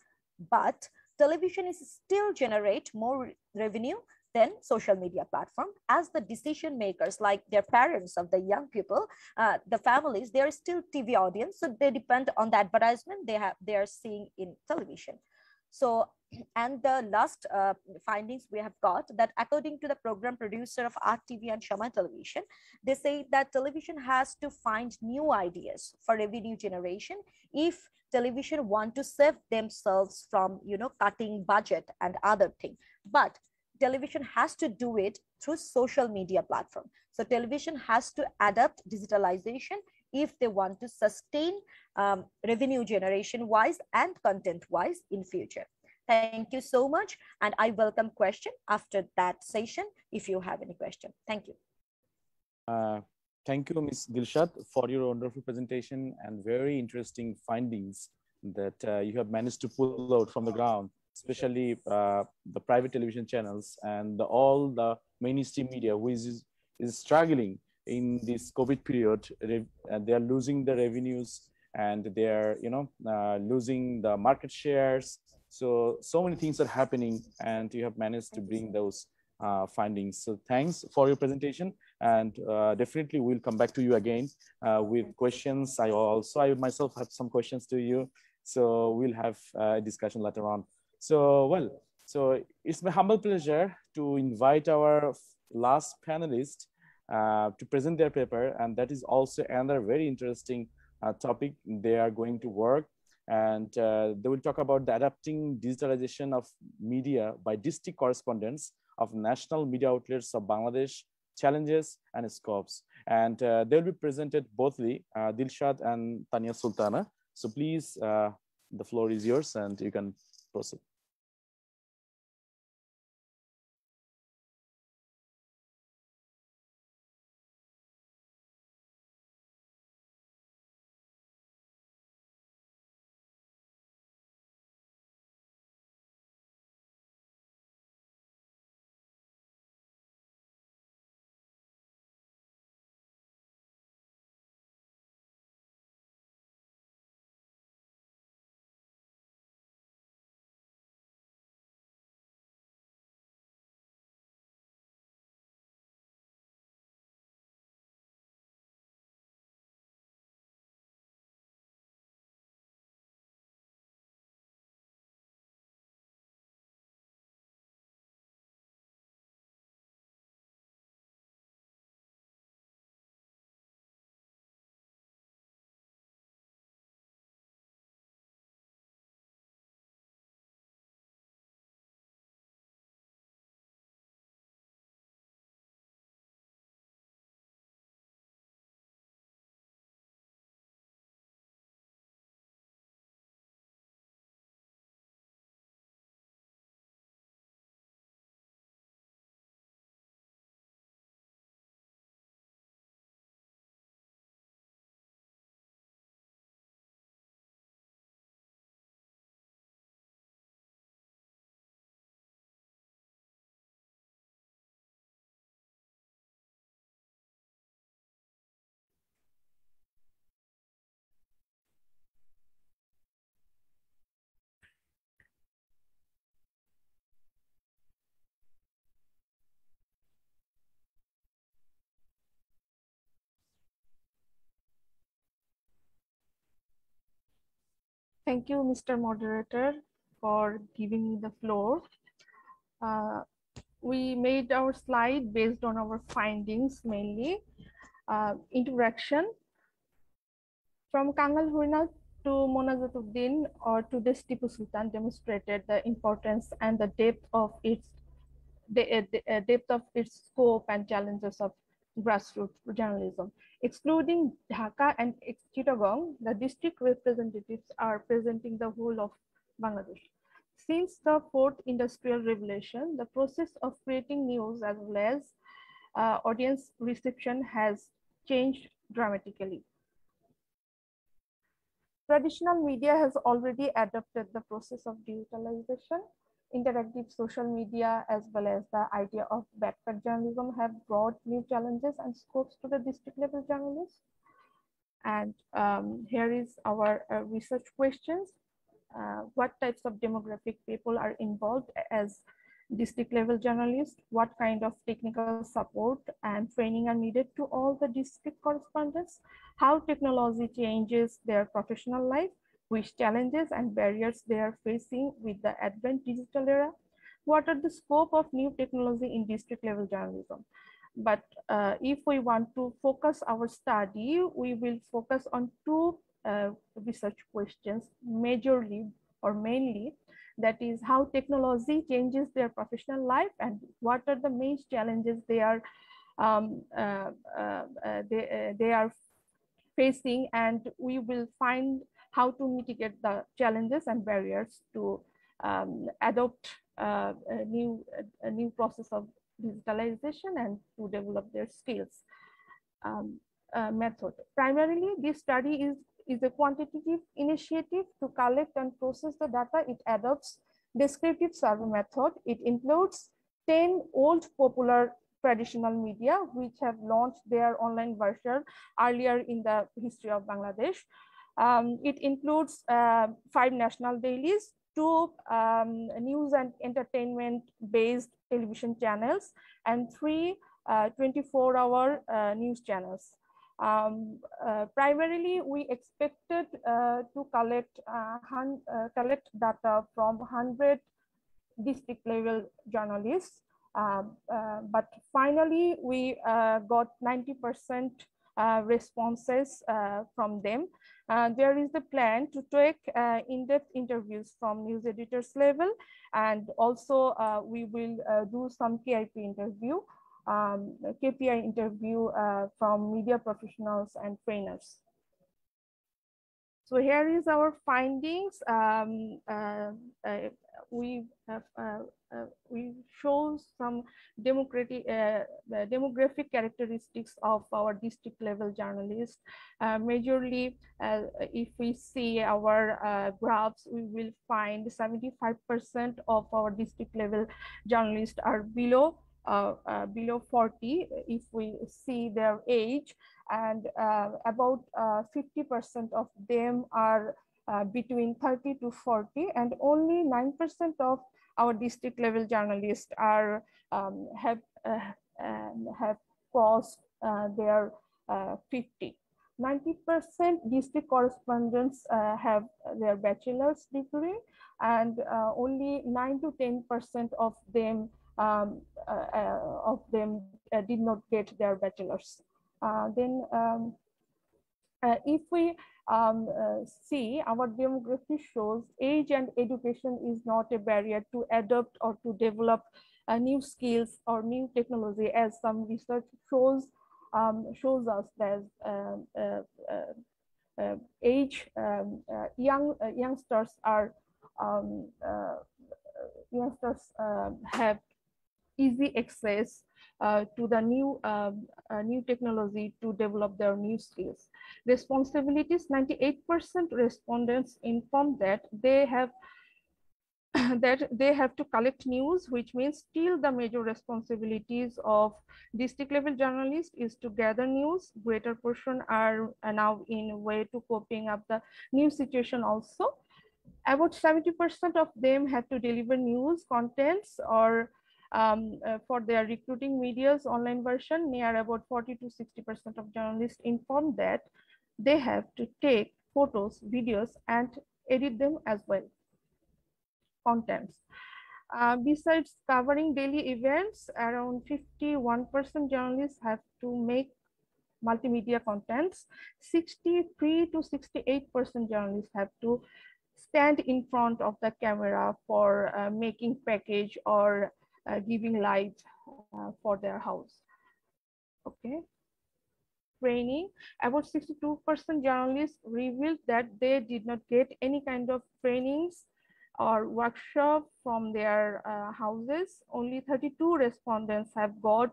But television is still generate more revenue than social media platform as the decision makers like their parents of the young people uh, the families they are still tv audience so they depend on the advertisement they have they are seeing in television so and the last uh, findings we have got that according to the program producer of rtv and shomoy television they say that television has to find new ideas for revenue generation if television want to save themselves from you know cutting budget and other thing but television has to do it through social media platform. So television has to adapt digitalization if they want to sustain um, revenue generation wise and content wise in future. Thank you so much. And I welcome question after that session if you have any question. Thank you. Uh, thank you, Ms. Dilshad, for your wonderful presentation and very interesting findings that uh, you have managed to pull out from the ground especially uh, the private television channels and the, all the mainstream media, which is, is struggling in this COVID period. they are losing the revenues and they are, you know, uh, losing the market shares. So, so many things are happening and you have managed to bring those uh, findings. So thanks for your presentation and uh, definitely we'll come back to you again uh, with questions. I also, I myself have some questions to you. So we'll have a discussion later on. So, well, so it's my humble pleasure to invite our last panelist uh, to present their paper. And that is also another very interesting uh, topic they are going to work. And uh, they will talk about the adapting digitalization of media by district correspondents of national media outlets of Bangladesh, challenges and scopes. And uh, they'll be presented bothly, uh, Dilshad and Tania Sultana. So please, uh, the floor is yours and you can proceed. Thank you, Mr. Moderator, for giving me the floor. Uh, we made our slide based on our findings mainly. Uh, interaction from Kangal Harinath to Monazatuddin or to this Tipu Sultan demonstrated the importance and the depth of its the, uh, the uh, depth of its scope and challenges of grassroots journalism. Excluding Dhaka and Chittagong, the district representatives are presenting the whole of Bangladesh. Since the fourth industrial revolution, the process of creating news as well as uh, audience reception has changed dramatically. Traditional media has already adopted the process of digitalization interactive social media as well as the idea of backpack journalism have brought new challenges and scopes to the district level journalists. And um, here is our uh, research questions. Uh, what types of demographic people are involved as district level journalists? What kind of technical support and training are needed to all the district correspondents? How technology changes their professional life? Which challenges and barriers they are facing with the advent digital era? What are the scope of new technology in district level journalism? But uh, if we want to focus our study, we will focus on two uh, research questions, majorly or mainly, that is how technology changes their professional life and what are the main challenges they are um, uh, uh, uh they, uh, they are facing and we will find how to mitigate the challenges and barriers to um, adopt uh, a new a new process of digitalization and to develop their skills um, uh, method. Primarily, this study is, is a quantitative initiative to collect and process the data. It adopts descriptive survey method. It includes 10 old popular traditional media which have launched their online version earlier in the history of Bangladesh. Um, it includes uh, five national dailies, two um, news and entertainment based television channels and three 24-hour uh, uh, news channels. Um, uh, primarily, we expected uh, to collect uh, uh, collect data from 100 district level journalists, um, but finally we got 90% responses from them. there is the plan to take in-depth interviews from news editors level, and also we will do some KIP interview um, KPI interview uh, from media professionals and trainers. So here is our findings. Um, uh, uh, we have, uh, uh, we show some democratic uh, demographic characteristics of our district level journalists. majorly, if we see our graphs, we will find 75% of our district level journalists are below uh, uh, below 40 if we see their age and uh, about 50% of them are between 30 to 40 and only 9% of our district level journalists are um, have um, have crossed their 50. 90% district correspondents uh, have their bachelor's degree and uh, only 9 to 10% of them um, uh, uh, of them uh, did not get their bachelors. then um, if we um, see our demography shows age and education is not a barrier to adopt or to develop new skills or new technology as some research shows um, shows us that uh, uh, uh, age um, young youngsters are um, youngsters have easy access uh, to the new um, uh, new technology to develop their new skills. Responsibilities, 98% respondents informed that they have that they have to collect news, which means still the major responsibilities of district level journalists is to gather news. Greater portion are now in way to coping up the new situation also. About 70% of them have to deliver news contents or um, uh, for their recruiting media's online version, near about 40 to 60% of journalists informed that they have to take photos, videos, and edit them as well. Contents. Uh, besides covering daily events, around 51% journalists have to make multimedia contents. 63 to 68% journalists have to stand in front of the camera for uh, making package or giving light uh, for their house. Okay. Training, about 62% journalists revealed that they did not get any kind of trainings or workshop from their uh, houses. Only 32 respondents have got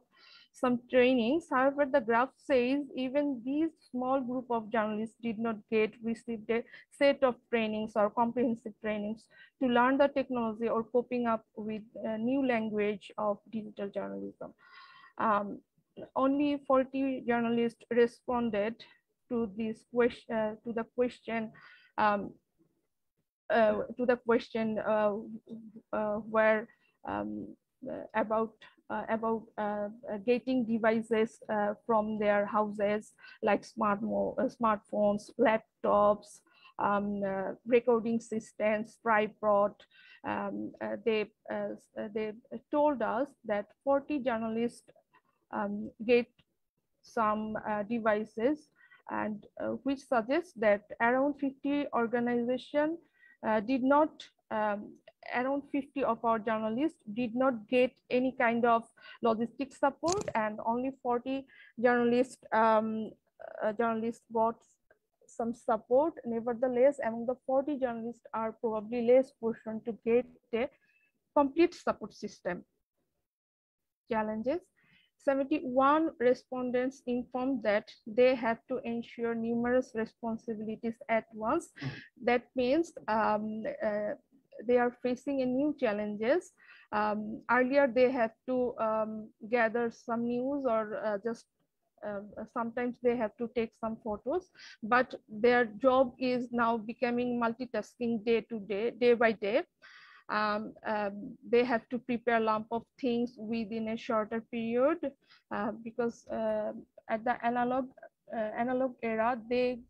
some trainings. However, the graph says even these small group of journalists did not get received a set of trainings or comprehensive trainings to learn the technology or coping up with a new language of digital journalism. Um, only 40 journalists responded to this question uh, to the question um, uh, to the question uh, uh, where um, about uh, about uh, getting devices uh, from their houses like smart smartphones, laptops, um, recording systems, tripod. Um, they they told us that 40 journalists um, get some devices and which suggests that around 50 organizations uh, did not um, around 50 of our journalists did not get any kind of logistic support and only 40 journalists um, uh, journalists got some support. Nevertheless among the 40 journalists are probably less portion to get a complete support system. Challenges 71 respondents informed that they have to ensure numerous responsibilities at once. Mm -hmm. That means um, uh, they are facing a new challenges. Um, earlier, they have to um, gather some news or uh, just uh, sometimes they have to take some photos, but their job is now becoming multitasking day to day, day by day. Um, um, they have to prepare a lump of things within a shorter period uh, because uh, at the analog uh, analog era, they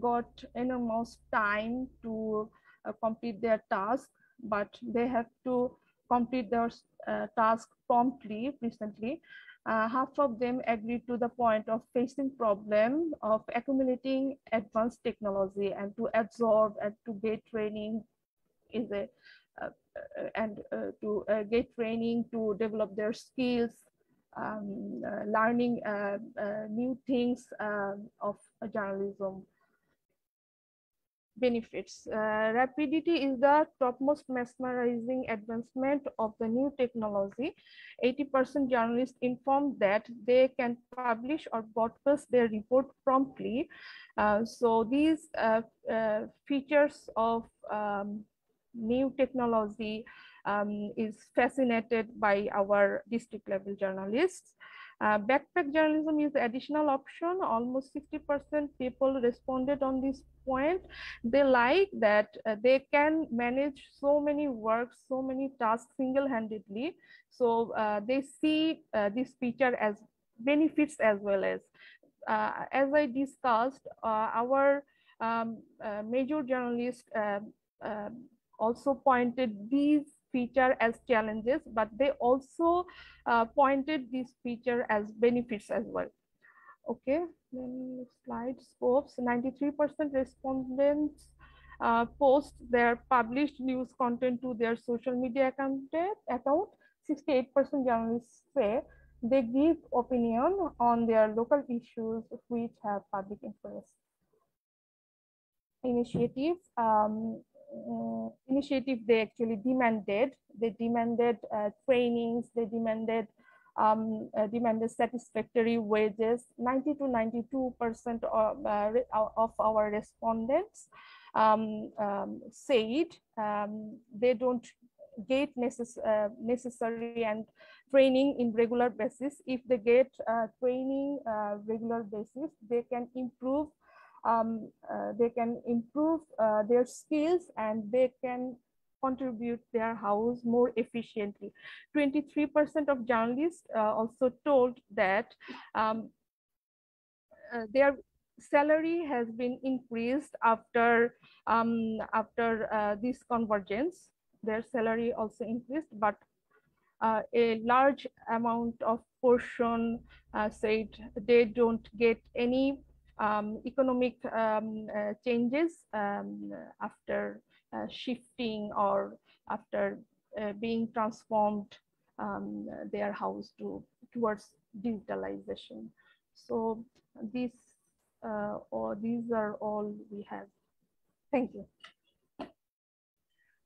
got enormous time to uh, complete their task, but they have to complete their uh, task promptly recently. Uh, half of them agreed to the point of facing problem of accumulating advanced technology and to absorb and to get training is a and uh, to get training to develop their skills um, learning new things um, of journalism benefits. Uh, rapidity is the topmost mesmerizing advancement of the new technology. 80% journalists informed that they can publish or broadcast their report promptly. Uh, so these uh, uh features of um, new technology um, is fascinated by our district level journalists. Uh, backpack journalism is additional option. Almost 60% people responded on this point. They like that uh, they can manage so many works, so many tasks single-handedly. So uh, they see uh, this feature as benefits as well as, uh, as I discussed, uh, our um, major journalist also pointed these feature as challenges, but they also uh, pointed this feature as benefits as well. Okay, then slide scopes. 93% respondents uh, post their published news content to their social media account. account. 68% journalists say they give opinion on their local issues which have public interest. Initiative, um, uh, initiative they actually demanded. They demanded uh, trainings, they demanded um, uh, demanded satisfactory wages. 90 to 92% of, uh, of our respondents um, um, said um, they don't get necess uh, necessary and training in regular basis. If they get uh, training regular basis, they can improve um, uh, they can improve uh, their skills and they can contribute their house more efficiently. 23% of journalists uh, also told that um, uh, their salary has been increased after um, after uh, this convergence. Their salary also increased, but uh, a large amount of portion said they don't get any um, economic um, uh, changes um, after uh, shifting or after uh, being transformed um, their house to towards digitalization. So these uh, or these are all we have. Thank you.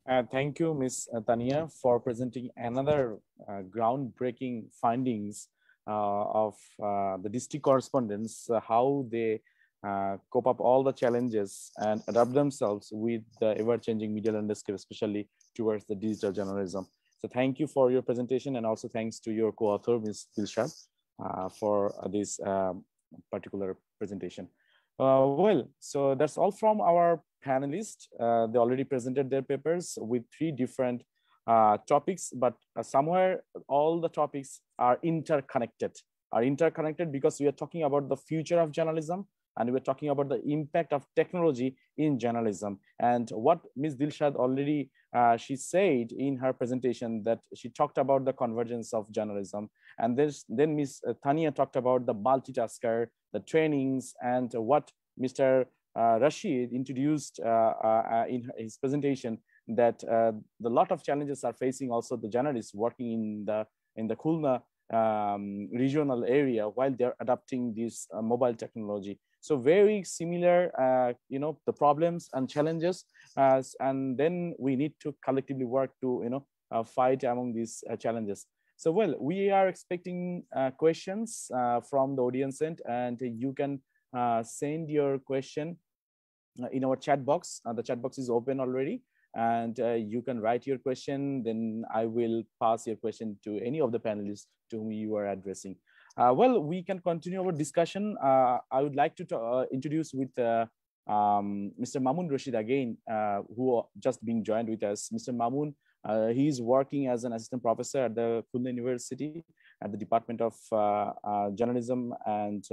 Uh, thank you, Ms. Tania, for presenting another uh, groundbreaking findings uh, of uh, the district correspondents, uh, how they cope up all the challenges and adapt themselves with the ever-changing media landscape, especially towards the digital journalism. So thank you for your presentation and also thanks to your co-author, Ms. Dilshad, uh, for uh, this um, particular presentation. Uh, well, so that's all from our panelists. Uh, they already presented their papers with three different uh, topics, but uh, somewhere all the topics are interconnected, are interconnected because we are talking about the future of journalism and we're talking about the impact of technology in journalism. And what Ms. Dilshad already, uh, she said in her presentation that she talked about the convergence of journalism. And then Ms. Tania talked about the multitasker, the trainings, and what Mr. Uh, Rashid introduced uh, uh, in his presentation that uh, the lot of challenges are facing also the journalists working in the in the Khulna um, regional area while they're adopting this uh, mobile technology. So very similar, uh, you know, the problems and challenges, and then we need to collectively work to, you know, uh, fight among these uh, challenges. So, well, we are expecting uh, questions from the audience end, and you can send your question in our chat box. the chat box is open already and uh, you can write your question then i will pass your question to any of the panelists to whom you are addressing. Uh, well we can continue our discussion. Uh, i would like to uh, introduce with uh, um, mr mamun rashid again uh, who just being joined with us. Mr mamun he is working as an assistant professor at the Khulna University at the Department of Journalism and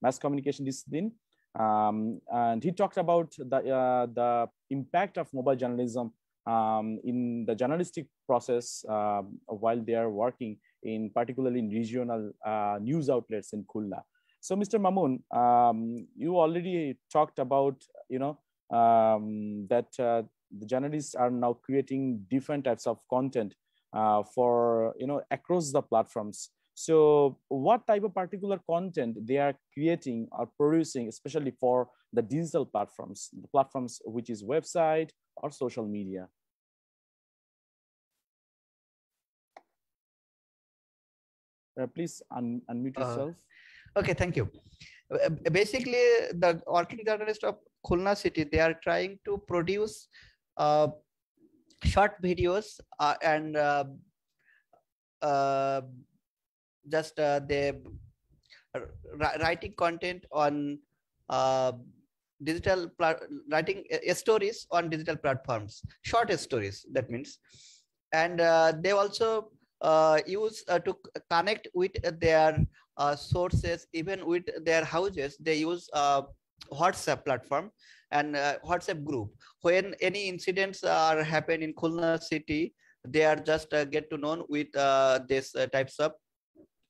Mass Communication discipline. Um, and he talked about the, uh, the impact of mobile journalism um, in the journalistic process uh, while they are working in particularly in regional uh, news outlets in Khulna. So Mr. Mamun, um, you already talked about, you know, um, that uh, the journalists are now creating different types of content uh, for, you know, across the platforms. So what type of particular content they are creating or producing, especially for the digital platforms, the platforms which is website or social media? Uh, please un unmute uh, yourself. Uh, okay, thank you. Uh, basically, the working journalist of Khulna city, they are trying to produce uh, short videos uh, and just uh, they writing content on uh, digital writing uh, stories on digital platforms short stories that means. And uh, they also uh, use uh, to connect with their sources even with their houses they use whatsapp platform and whatsapp group. When any incidents are happen in khulna city they are just get to know with this types of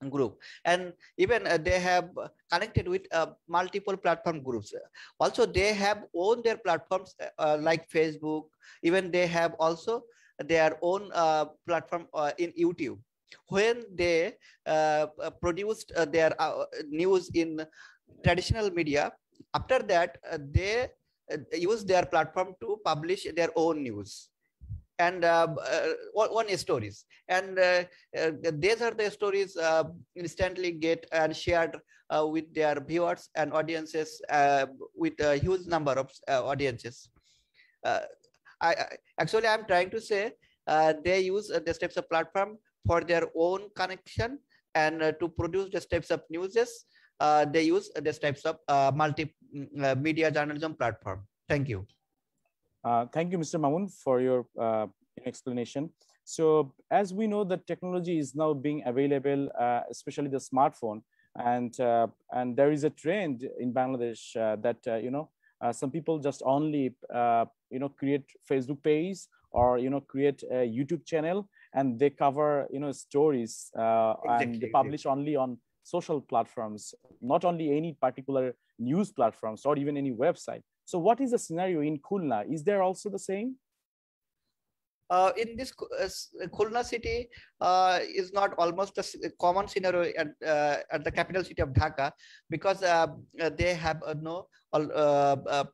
group. And even uh, they have connected with uh, multiple platform groups. Also they have own their platforms uh, like facebook. Even they have also their own uh, platform uh, in youtube. When they uh, produced their news in traditional media after that they use their platform to publish their own news and uh, uh, one stories and uh, these are the stories instantly get and shared with their viewers and audiences with a huge number of audiences I, I, actually i'm trying to say they use the steps of platform for their own connection and uh, to produce the types of newses, uh, they use the types of uh, multimedia journalism platform. Thank you. Uh, thank you, Mr. Mamun, for your uh, explanation. So as we know that technology is now being available, uh, especially the smartphone, and uh, and there is a trend in Bangladesh uh, that you know some people just only you know create Facebook page or you know create a YouTube channel and they cover you know stories exactly. and they publish only on social platforms, not only any particular news platforms or even any website. So what is the scenario in Khulna? Is there also the same? Uh, in this uh, Khulna city uh, is not almost a common scenario at, uh, at the capital city of Dhaka because uh, uh, they have no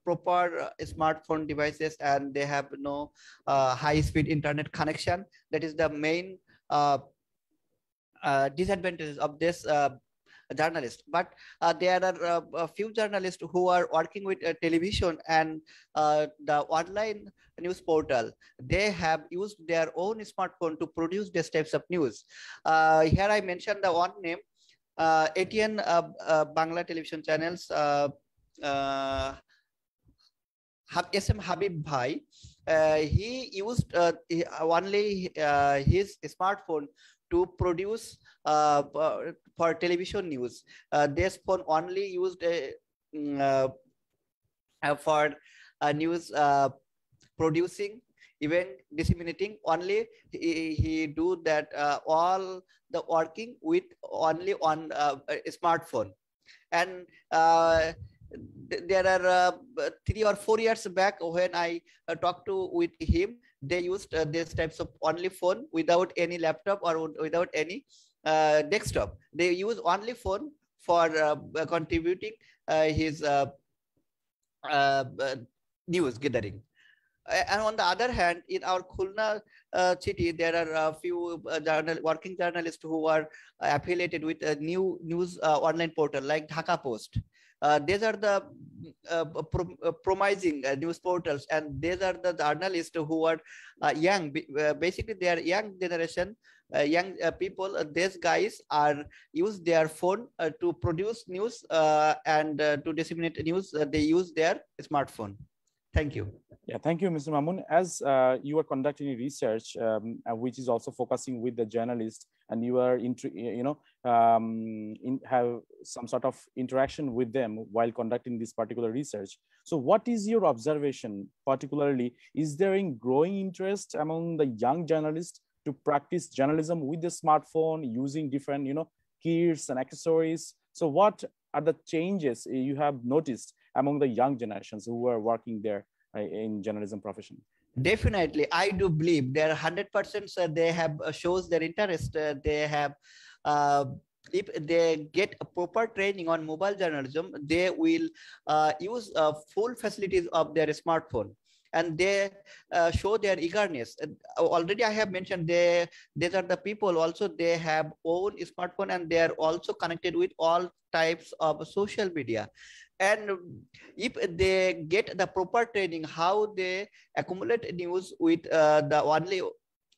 proper smartphone devices and they have no high-speed internet connection. That is the main disadvantages of this journalist but uh, there are uh, a few journalists who are working with uh, television and the online news portal. They have used their own smartphone to produce these types of news. Here i mentioned the one name uh, ATN Bangla television channels uh, SM Habib Bhai, uh, he used uh, only uh, his smartphone to produce for television news. Uh, this phone only used mm, for news producing even disseminating only he, he do that uh, all the working with only on uh, smartphone and uh, there are uh, three or four years back when i uh, talked to with him they used uh, these types of only phone without any laptop or without any desktop they use only phone for contributing his news gathering and on the other hand, in our Khulna uh, city, there are a few uh, journal, working journalists who are affiliated with a new news uh, online portal like Dhaka Post. Uh, these are the uh, uh, promising news portals, and these are the journalists who are young. basically, they are young generation, young people. these guys are use their phone to produce news and to disseminate news. they use their smartphone. Thank you. Yeah, thank you, Mr. Mamun. As uh, you are conducting research, um, uh, which is also focusing with the journalists, and you are, you know, um, in, have some sort of interaction with them while conducting this particular research. So, what is your observation, particularly? Is there a growing interest among the young journalists to practice journalism with the smartphone, using different, you know, gears and accessories? So, what are the changes you have noticed among the young generations who are working there uh, in journalism profession? Definitely, I do believe there are hundred percent. Uh, they have uh, shows their interest. Uh, they have. Uh, if they get a proper training on mobile journalism, they will uh, use full facilities of their smartphone and they uh, show their eagerness. already I have mentioned they these are the people also they have own smartphone and they are also connected with all types of social media and if they get the proper training how they accumulate news with uh, the only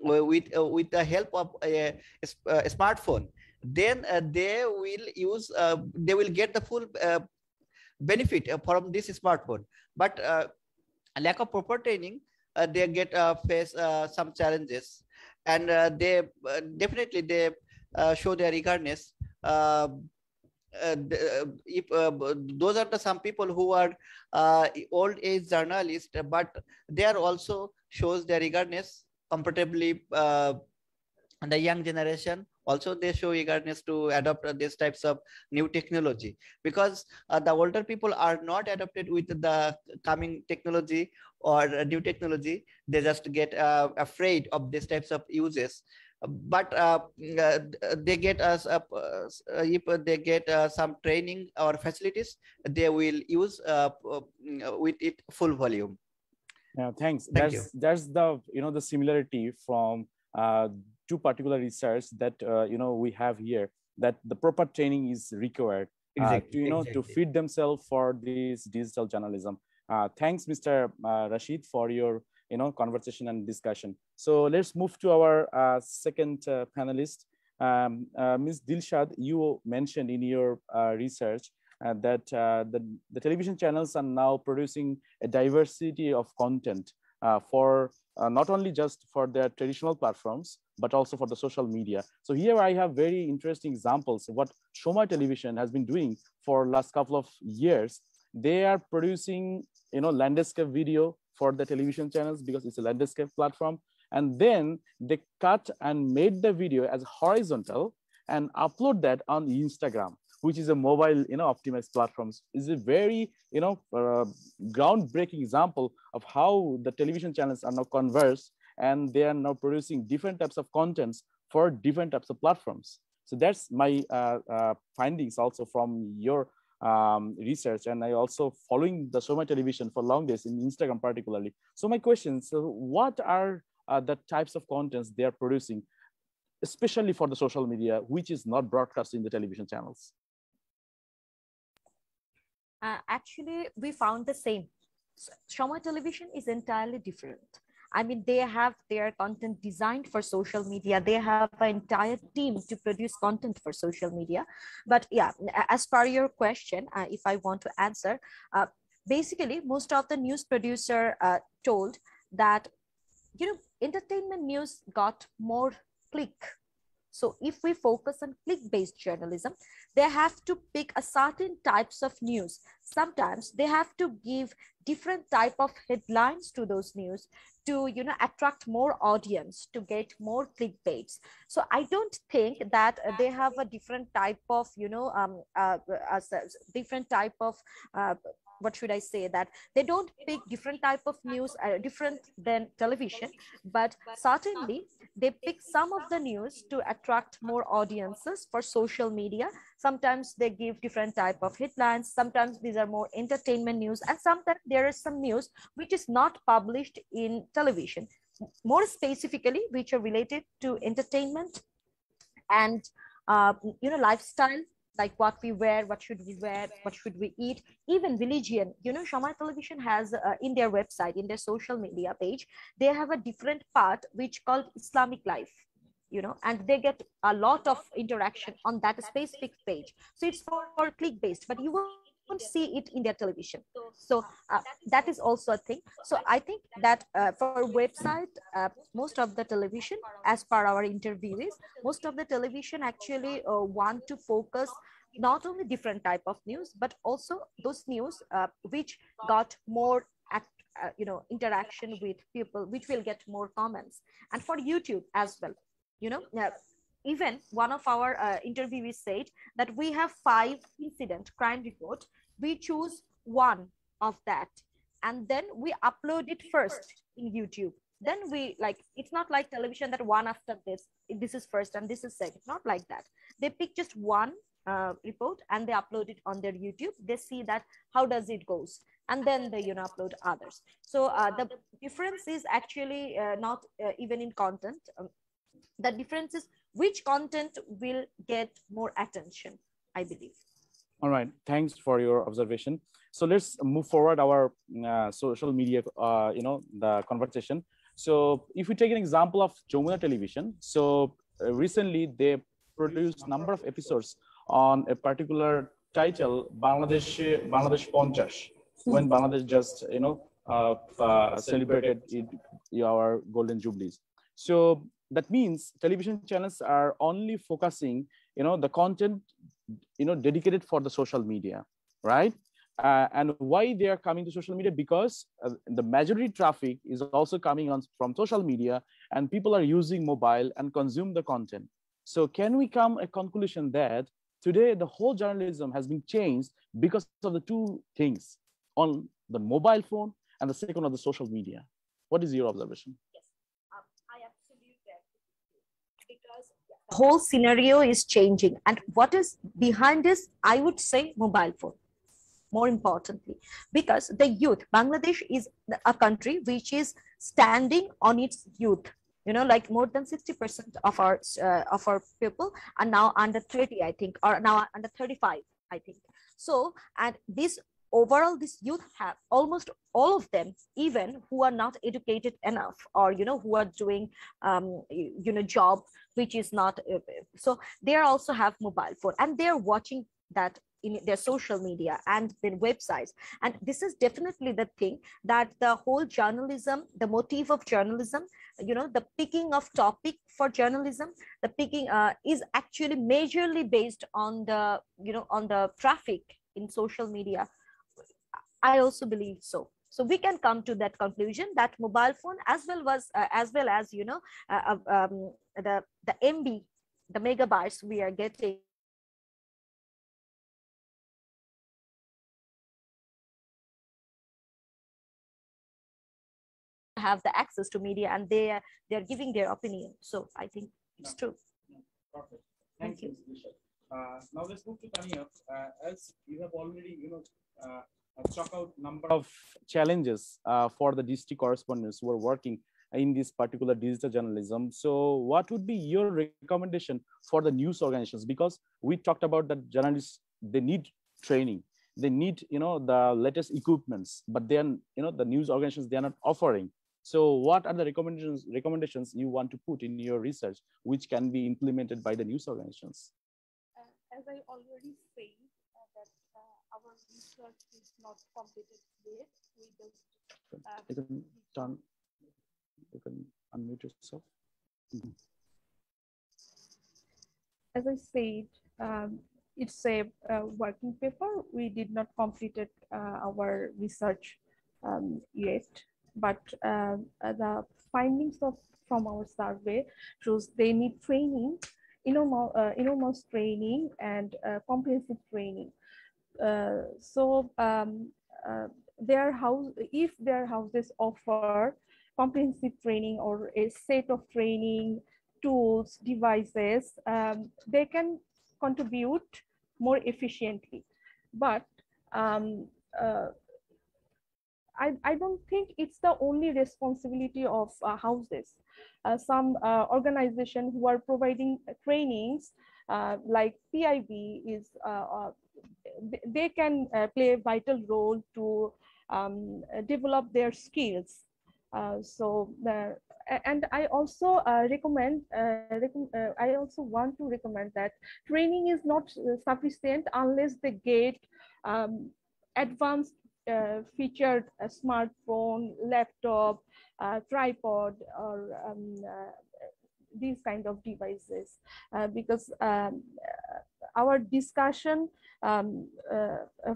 with uh, with the help of a, a smartphone then uh, they will use uh, they will get the full uh, benefit from this smartphone but uh, lack of proper training uh, they get uh, face uh, some challenges. And they definitely they show their eagerness. Uh, uh, if uh, those are the some people who are old age journalists, but they are also shows their eagerness comfortably the young generation also they show eagerness to adopt uh, these types of new technology. Because uh, the older people are not adopted with the coming technology or uh, new technology they just get afraid of these types of uses. But uh, uh, they get us up uh, if they get some training or facilities they will use with it full volume. Yeah thanks. Thank that's you. that's the you know the similarity from two particular research that you know we have here that the proper training is required exactly. to you know exactly. to feed themselves for this digital journalism uh, thanks mr uh, rashid for your you know, conversation and discussion. So let's move to our uh, second uh, panelist. Um, uh, Ms. Dilshad, you mentioned in your uh, research uh, that uh, the, the television channels are now producing a diversity of content for not only just for their traditional platforms, but also for the social media. So here I have very interesting examples of what Shomoy Television has been doing for last couple of years. They are producing, you know, landscape video for the television channels because it's a landscape platform. And then they cut and made the video as horizontal and upload that on Instagram, which is a mobile, you know, optimized platforms. is a very, you know, uh, groundbreaking example of how the television channels are now converged and they are now producing different types of contents for different types of platforms. So that's my uh, uh, findings also from your um, research and I also following the Shomoy television for long days in Instagram particularly. So my question, so what are uh, the types of contents they are producing, especially for the social media, which is not broadcast in the television channels? Uh, actually, we found the same. Shomoy television is entirely different. I mean, they have their content designed for social media. They have an entire team to produce content for social media. But yeah, as per your question, uh, if I want to answer, uh, basically, most of the news producer uh, told that, you know, entertainment news got more click so if we focus on click-based journalism, they have to pick a certain types of news. Sometimes they have to give different type of headlines to those news to you know attract more audience to get more clickbaits so i don't think that they have a different type of you know um uh, uh, different type of uh, what should I say that they don't pick different type of news uh, different than television, but certainly they pick some of the news to attract more audiences for social media. Sometimes they give different type of headlines. Sometimes these are more entertainment news and sometimes there is some news which is not published in television. More specifically, which are related to entertainment and uh, you know lifestyle like what we wear, what should we wear, what should we eat, even religion. You know, Shomoy Television has uh, in their website, in their social media page, they have a different part which called Islamic life you know and they get a lot of interaction on that specific page so it's for, for click based but you won't see it in their television. So uh, that is also a thing. so i think that uh, for website uh, most of the television as per our interviewees most of the television actually uh, want to focus not only different type of news but also those news uh, which got more at, uh, you know interaction with people which will get more comments. And for youtube as well you know even one of our uh, interviewees said that we have five incident crime report we choose one of that and then we upload it first in youtube. Then we like it's not like television that one after this this is first and this is second not like that. They pick just one uh, report and they upload it on their youtube. They see that how does it goes and then they you know upload others. So uh, the difference is actually uh, not uh, even in content um, the difference is which content will get more attention i believe all right. Thanks for your observation. So let's move forward our uh, social media uh, you know the conversation. So if we take an example of Jamuna television so uh, recently they produced number of episodes on a particular title bangladesh bangladesh ponchash. When bangladesh just you know uh, uh, celebrated it, our golden jubilees. So that means television channels are only focusing you know the content you know dedicated for the social media right? Uh, and why they are coming to social media? Because uh, the majority traffic is also coming on from social media and people are using mobile and consume the content. So can we come a conclusion that today the whole journalism has been changed because of the two things on the mobile phone and the second on the social media? What is your observation whole scenario is changing. And what is behind this? I would say mobile phone more importantly. Because the youth bangladesh is a country which is standing on its youth. You know like more than 60 percent of our uh, of our people are now under 30 i think or now under 35 i think. So and this overall this youth have almost all of them even who are not educated enough or you know who are doing um, you know job which is not uh, so they also have mobile phone and they're watching that in their social media and their websites. And this is definitely the thing that the whole journalism the motive of journalism you know the picking of topic for journalism the picking uh, is actually majorly based on the you know on the traffic in social media I also believe so. So we can come to that conclusion that mobile phone as well was uh, as well as you know uh, uh um, the the MB the megabytes we are getting. Have the access to media and they are they are giving their opinion. So i think it's true. Perfect. Thank, thank you. Uh, now let's move to tania. Uh, as you have already you know uh, chalk out number of challenges uh, for the district correspondents who are working in this particular digital journalism. So what would be your recommendation for the news organizations? Because we talked about that journalists, they need training. They need, you know, the latest equipments, but then, you know, the news organizations, they are not offering. So what are the recommendations, recommendations you want to put in your research, which can be implemented by the news organizations? Uh, as I already said, uh, that uh, our research is not completed yet. We just you can turn, you can unmute yourself. Mm -hmm. As I said, um, it's a, working paper. We did not completed uh, our research um, yet, but uh, the findings of from our survey shows they need training, enormous, uh, enormous training and uh, comprehensive training. Uh, so um, uh, their house, if their houses offer comprehensive training or a set of training tools, devices, um, they can contribute more efficiently. But um, uh, I, I don't think it's the only responsibility of uh, houses. Uh, some uh, organizations who are providing trainings uh, like PIB is, they can play a vital role to um, develop their skills. so the, and I also uh, recommend, uh, uh, I also want to recommend that training is not sufficient unless they get um, advanced uh, featured smartphone, laptop, uh, tripod, or um, uh, these kind of devices, because um, our discussion, um,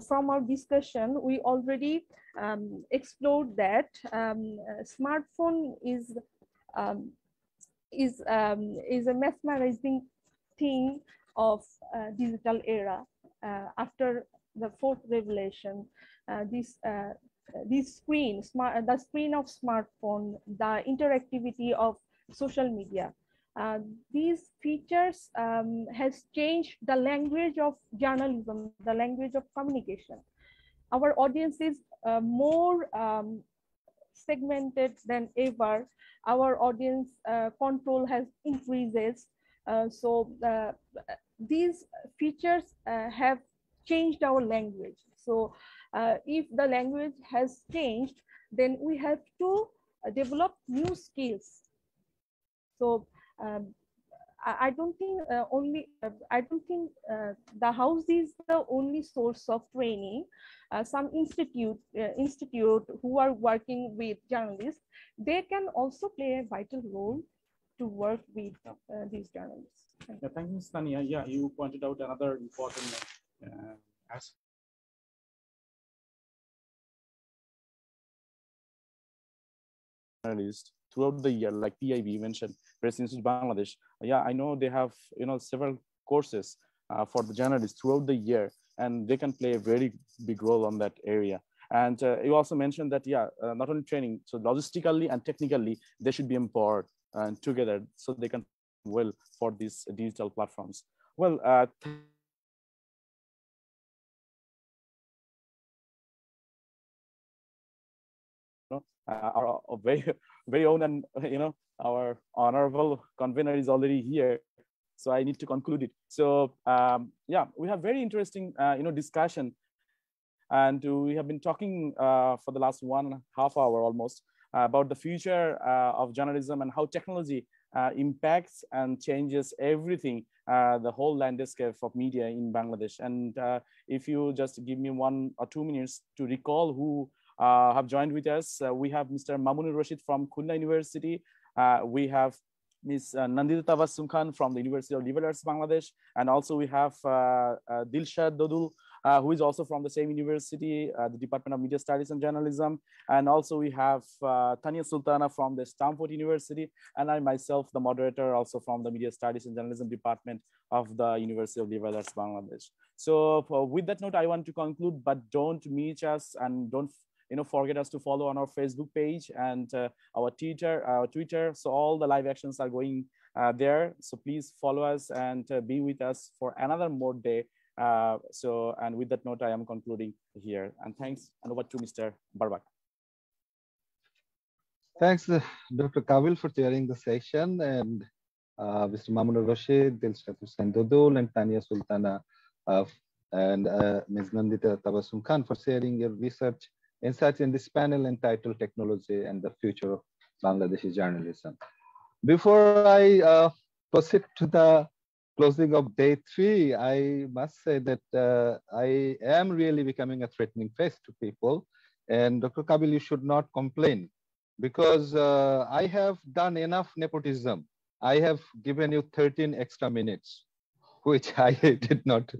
from our discussion, we already um, explored that um, smartphone is um, is um, is a mesmerizing thing of uh, digital era uh, after the fourth revelation. Uh, this uh, this screen, smart, the screen of smartphone, the interactivity of social media. Uh, these features um, has changed the language of journalism, the language of communication. Our audience is uh, more um, segmented than ever. Our audience uh, control has increases. Uh, so uh, these features have changed our language. So if the language has changed, then we have to develop new skills. So um, I, don't think uh, only uh, I don't think uh, the house is the only source of training. Uh, some institute uh, institute who are working with journalists, they can also play a vital role to work with uh, these journalists. Thank yeah, thank you, Tania. Yeah, you pointed out another important aspect. Journalists throughout the year, like PIB mentioned, Press Bangladesh. Yeah, I know they have you know several courses uh, for the journalists throughout the year, and they can play a very big role on that area. And uh, you also mentioned that yeah, uh, not only training, so logistically and technically, they should be empowered and together so they can well for these digital platforms. Well, uh, uh, our, our very very own and you know our honorable convener is already here so i need to conclude it. So um, yeah we have very interesting uh, you know discussion. And we have been talking uh, for the last one half hour almost uh, about the future uh, of journalism and how technology uh, impacts and changes everything uh, the whole landscape of media in bangladesh. And if you just give me one or two minutes to recall who have joined with us. Uh, we have Mr. Mamunor Rashid from Khulna University. Uh, we have Ms. Nandita Tabassum Khan from the University of Liberal Arts Bangladesh. And also we have Dilshad Dodul, uh, who is also from the same university, uh, the Department of Media Studies and Journalism. And also we have uh, Tania Sultana from the Stamford University, and I myself, the moderator, also from the Media Studies and Journalism Department of the University of Liberal Arts Bangladesh. So with that note, I want to conclude, but don't meet us and don't you know, forget us to follow on our Facebook page and uh, our Twitter, our Twitter. So all the live actions are going uh, there. So please follow us and uh, be with us for another more day. Uh, so, and with that note, I am concluding here. And thanks. And over to Mr. Barbak. Thanks, uh, Dr. Kabil for chairing the session, and uh, Mr. Mamunor Rashid, Dilshad Hossain Dodul, and Tania Sultana, and Ms. Nandita Tabassum Khan for sharing your research insights in this panel entitled Technology and the Future of Bangladeshi journalism. Before I uh, proceed to the closing of day three, I must say that uh, I am really becoming a threatening face to people. And Dr. Kabil, you should not complain because uh, I have done enough nepotism. I have given you 13 extra minutes, which I did not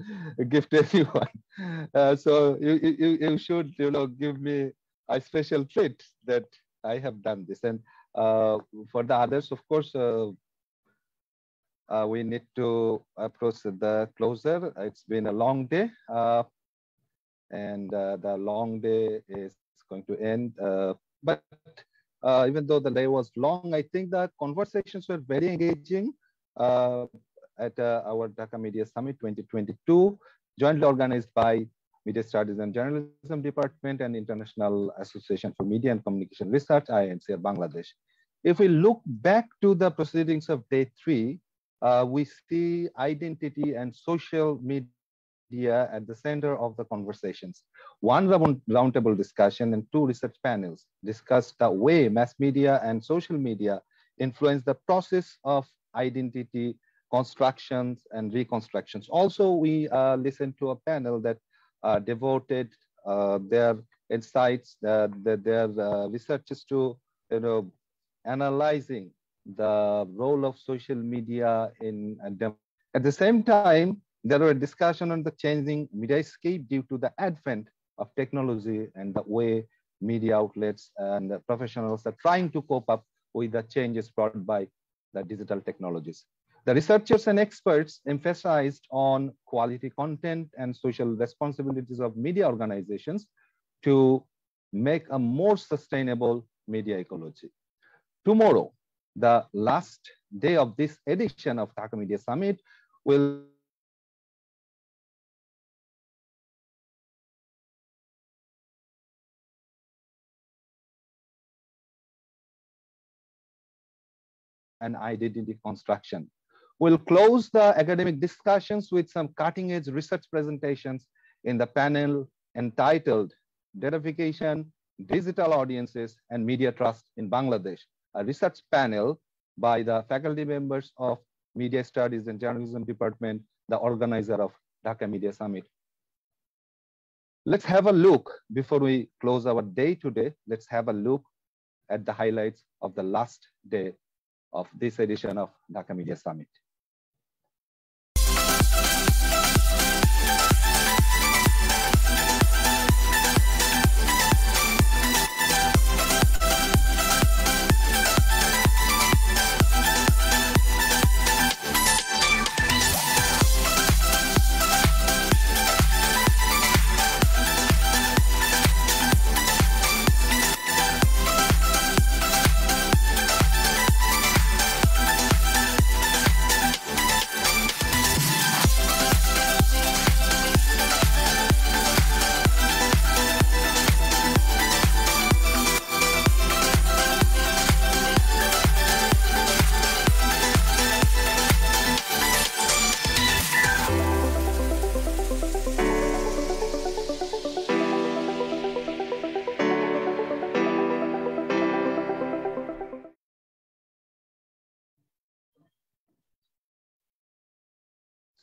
give to anyone. Uh, so you, you, you should you know, give me a special treat that I have done this. And uh, for the others, of course, uh, uh, we need to approach the closer. It's been a long day, uh, and uh, the long day is going to end. But even though the day was long, I think the conversations were very engaging uh, at our Dhaka Media Summit 2022, jointly organized by Media Studies and Journalism Department and International Association for Media and Communication Research, IAMCR Bangladesh. If we look back to the proceedings of day three, uh, we see identity and social media at the center of the conversations. One roundtable discussion and two research panels discussed the way mass media and social media influence the process of identity constructions and reconstructions. Also, we uh, listened to a panel that uh, devoted uh, their insights, their, their uh, researches to you know analyzing the role of social media in uh, at the same time there were discussion on the changing media scape due to the advent of technology and the way media outlets and professionals are trying to cope up with the changes brought by the digital technologies. The researchers and experts emphasized on quality content and social responsibilities of media organizations to make a more sustainable media ecology. Tomorrow, the last day of this edition of Dhaka Media Summit will and identity construction. We'll close the academic discussions with some cutting edge research presentations in the panel entitled Datafication, Digital Audiences and Media Trust in Bangladesh, a research panel by the faculty members of Media Studies and Journalism Department, the organizer of Dhaka Media Summit. Let's have a look before we close our day today. Let's have a look at the highlights of the last day of this edition of Dhaka Media Summit.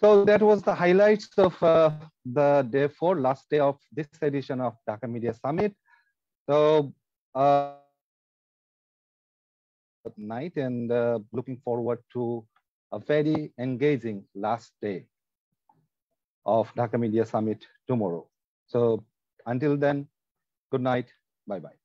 So that was the highlights of uh, the day four, last day of this edition of Dhaka Media Summit. So uh, night and uh, looking forward to a very engaging last day of Dhaka Media Summit tomorrow. So until then, good night, bye-bye.